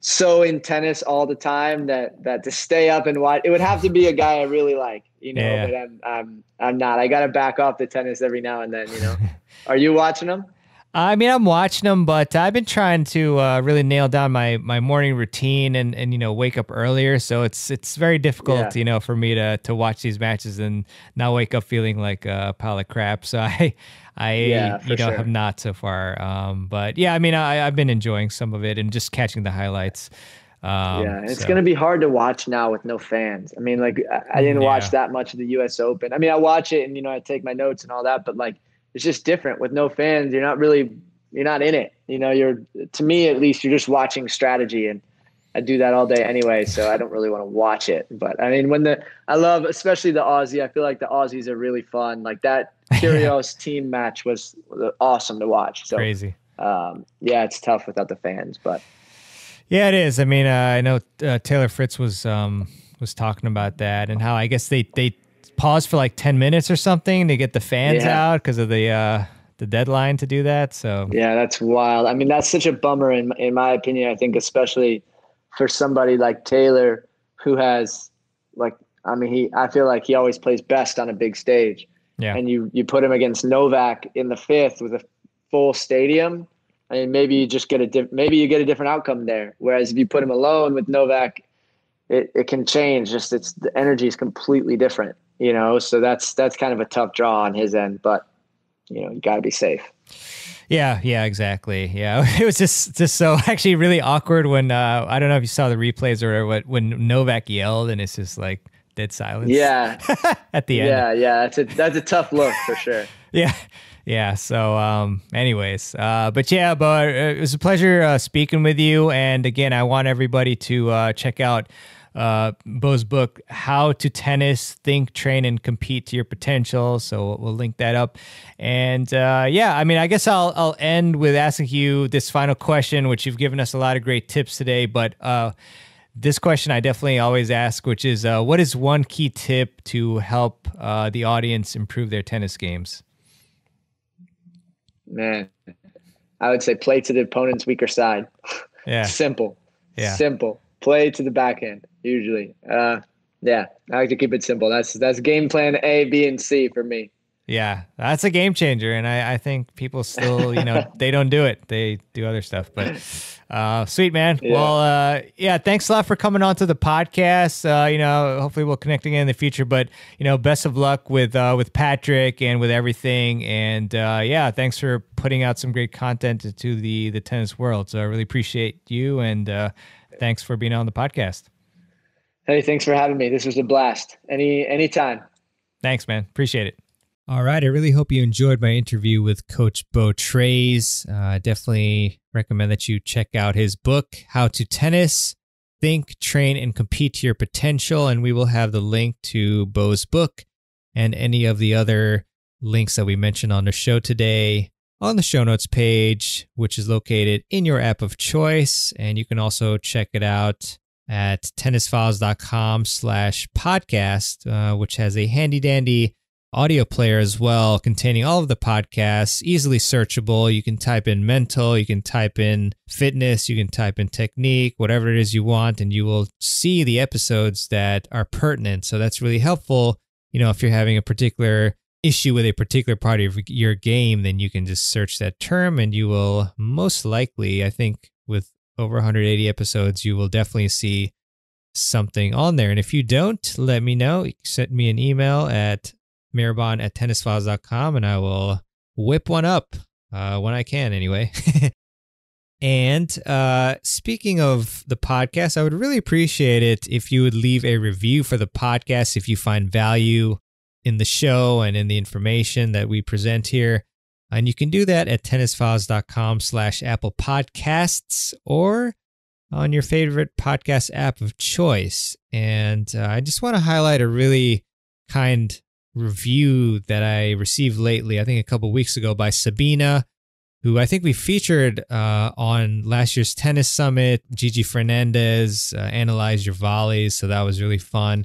so in tennis all the time that that to stay up and watch it would have to be a guy I really like you know, yeah. but I'm I'm I'm not. I got to back off the tennis every now and then, you know. Are you watching them? I mean, I'm watching them, but I've been trying to uh, really nail down my my morning routine and and you know wake up earlier. So it's it's very difficult, yeah. you know, for me to to watch these matches and not wake up feeling like a pile of crap. So I I yeah, you know sure. have not so far. Um, but yeah, I mean, I I've been enjoying some of it and just catching the highlights. Um, yeah, it's so. going to be hard to watch now with no fans. I mean, like I, I didn't yeah. watch that much of the U.S. Open. I mean, I watch it and you know I take my notes and all that, but like it's just different with no fans. You're not really you're not in it. You know, you're to me at least you're just watching strategy and I do that all day anyway, so I don't really want to watch it. But I mean, when the I love especially the Aussie. I feel like the Aussies are really fun. Like that Kyrgios Thiem match was awesome to watch. So crazy. Um, yeah, it's tough without the fans, but yeah, it is. I mean, uh, I know uh, Taylor Fritz was um, was talking about that and how I guess they they paused for like ten minutes or something to get the fans yeah. out because of the uh, the deadline to do that. So yeah, that's wild. I mean, that's such a bummer in in my opinion. I think especially for somebody like Taylor who has like I mean, he I feel like he always plays best on a big stage. Yeah. And you you put him against Novak in the fifth with a full stadium. I mean, maybe you just get a diff- maybe you get a different outcome there. Whereas if you put him alone with Novak, it, it can change. Just it's the energy is completely different, you know. So that's that's kind of a tough draw on his end, but you know you got to be safe. Yeah, yeah, exactly. Yeah, it was just just so actually really awkward when uh, I don't know if you saw the replays or what when Novak yelled and it's just like dead silence. Yeah, at the end. Yeah, yeah, that's a that's a tough look for sure. yeah, yeah. So, um, anyways, uh, but yeah, but it was a pleasure uh, speaking with you. And again, I want everybody to uh, check out uh, Beau's book, How to Tennis, Think, Train, and Compete to Your Potential. So we'll link that up. And uh, yeah, I mean, I guess I'll, I'll end with asking you this final question, which you've given us a lot of great tips today. But uh, this question I definitely always ask, which is uh, what is one key tip to help uh, the audience improve their tennis games? Man, I would say play to the opponent's weaker side. Yeah. Simple. Yeah. Simple. Play to the backhand usually. Uh, yeah, I like to keep it simple. That's that's game plan A, B, and C for me. Yeah, that's a game changer, and I, I think people still, you know, they don't do it. They do other stuff. But uh, sweet man. Yeah. Well, uh, yeah, thanks a lot for coming on to the podcast. Uh, you know, hopefully we'll connect again in the future. But you know, best of luck with uh, with Patrick and with everything. And uh, yeah, thanks for putting out some great content to the the tennis world. So I really appreciate you, and uh, thanks for being on the podcast. Hey, thanks for having me. This was a blast. Any anytime. Thanks, man. Appreciate it. All right. I really hope you enjoyed my interview with Coach Beau Treyz. Uh, definitely recommend that you check out his book, How to Tennis, Think, Train, and Compete to Your Potential. And we will have the link to Beau's book and any of the other links that we mentioned on the show today on the show notes page, which is located in your app of choice. And you can also check it out at tennisfiles.com slash podcast, uh, which has a handy dandy audio player as well, containing all of the podcasts, easily searchable. You can type in mental, you can type in fitness, you can type in technique, whatever it is you want, and you will see the episodes that are pertinent. So that's really helpful. You know, if you're having a particular issue with a particular part of your game, then you can just search that term and you will most likely, I think, with over 180 episodes, you will definitely see something on there. And if you don't, let me know. Send me an email at mehrban at tennisfiles.com and I will whip one up uh, when I can, anyway. and uh, speaking of the podcast, I would really appreciate it if you would leave a review for the podcast if you find value in the show and in the information that we present here. And you can do that at tennisfiles.com slash Apple Podcasts or on your favorite podcast app of choice. And uh, I just want to highlight a really kind review that I received lately, I think a couple weeks ago by Sabina, who I think we featured uh, on last year's tennis summit. Gigi Fernandez uh, analyzed your volleys, so that was really fun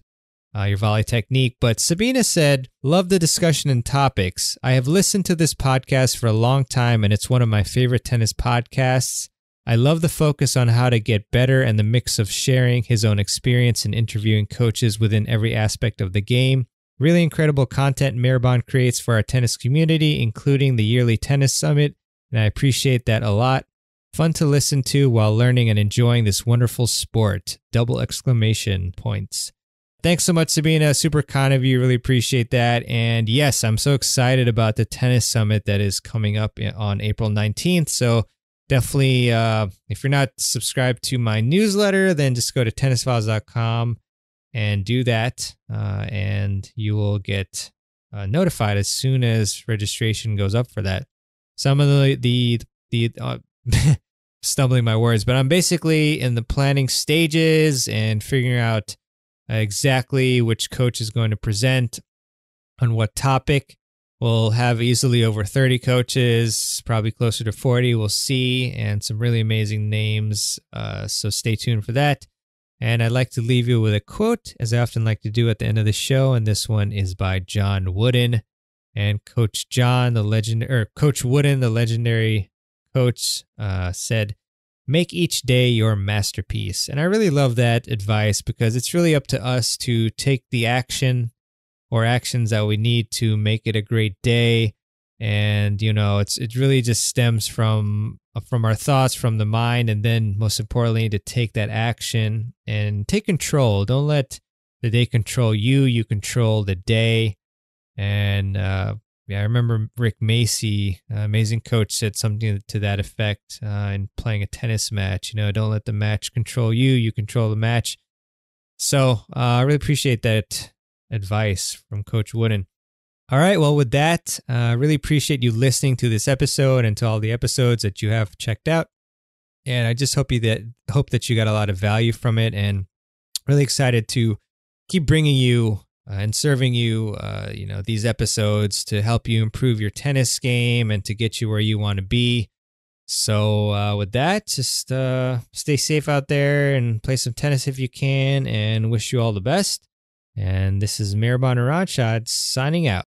uh, your volley technique. But Sabina said, Love the discussion and topics. I have listened to this podcast for a long time, and it's one of my favorite tennis podcasts. I love the focus on how to get better and the mix of sharing his own experience and interviewing coaches within every aspect of the game. Really incredible content Mehrban creates for our tennis community, including the yearly tennis summit, and I appreciate that a lot. Fun to listen to while learning and enjoying this wonderful sport. Double exclamation points. Thanks so much, Sabina. Super kind of you. Really appreciate that. And yes, I'm so excited about the tennis summit that is coming up on April 19th. So definitely, uh, if you're not subscribed to my newsletter, then just go to tennisfiles.com and do that. Uh, and you will get uh, notified as soon as registration goes up for that. Some of the, the, the, uh, stumbling my words, but I'm basically in the planning stages and figuring out exactly which coach is going to present on what topic. We'll have easily over 30 coaches, probably closer to 40. We'll see, and some really amazing names. Uh, so stay tuned for that. And I'd like to leave you with a quote, as I often like to do at the end of the show. And this one is by John Wooden. And Coach John, the legend, or Coach Wooden, the legendary coach, uh, said, Make each day your masterpiece. And I really love that advice because it's really up to us to take the action or actions that we need to make it a great day. And you know, it's it really just stems from from our thoughts, from the mind, and then most importantly, to take that action and take control. Don't let the day control you. You control the day. And uh, yeah, I remember Rick Macci, uh, amazing coach, said something to that effect uh, in playing a tennis match. You know, don't let the match control you. You control the match. So uh, I really appreciate that advice from Coach Wooden. All right. Well, with that, I uh, really appreciate you listening to this episode and to all the episodes that you have checked out. And I just hope you that hope that you got a lot of value from it, and really excited to keep bringing you uh, and serving you, uh, you know, these episodes to help you improve your tennis game and to get you where you want to be. So, uh, with that, just uh, stay safe out there and play some tennis if you can, and wish you all the best. And this is Mehrban Iranshad signing out.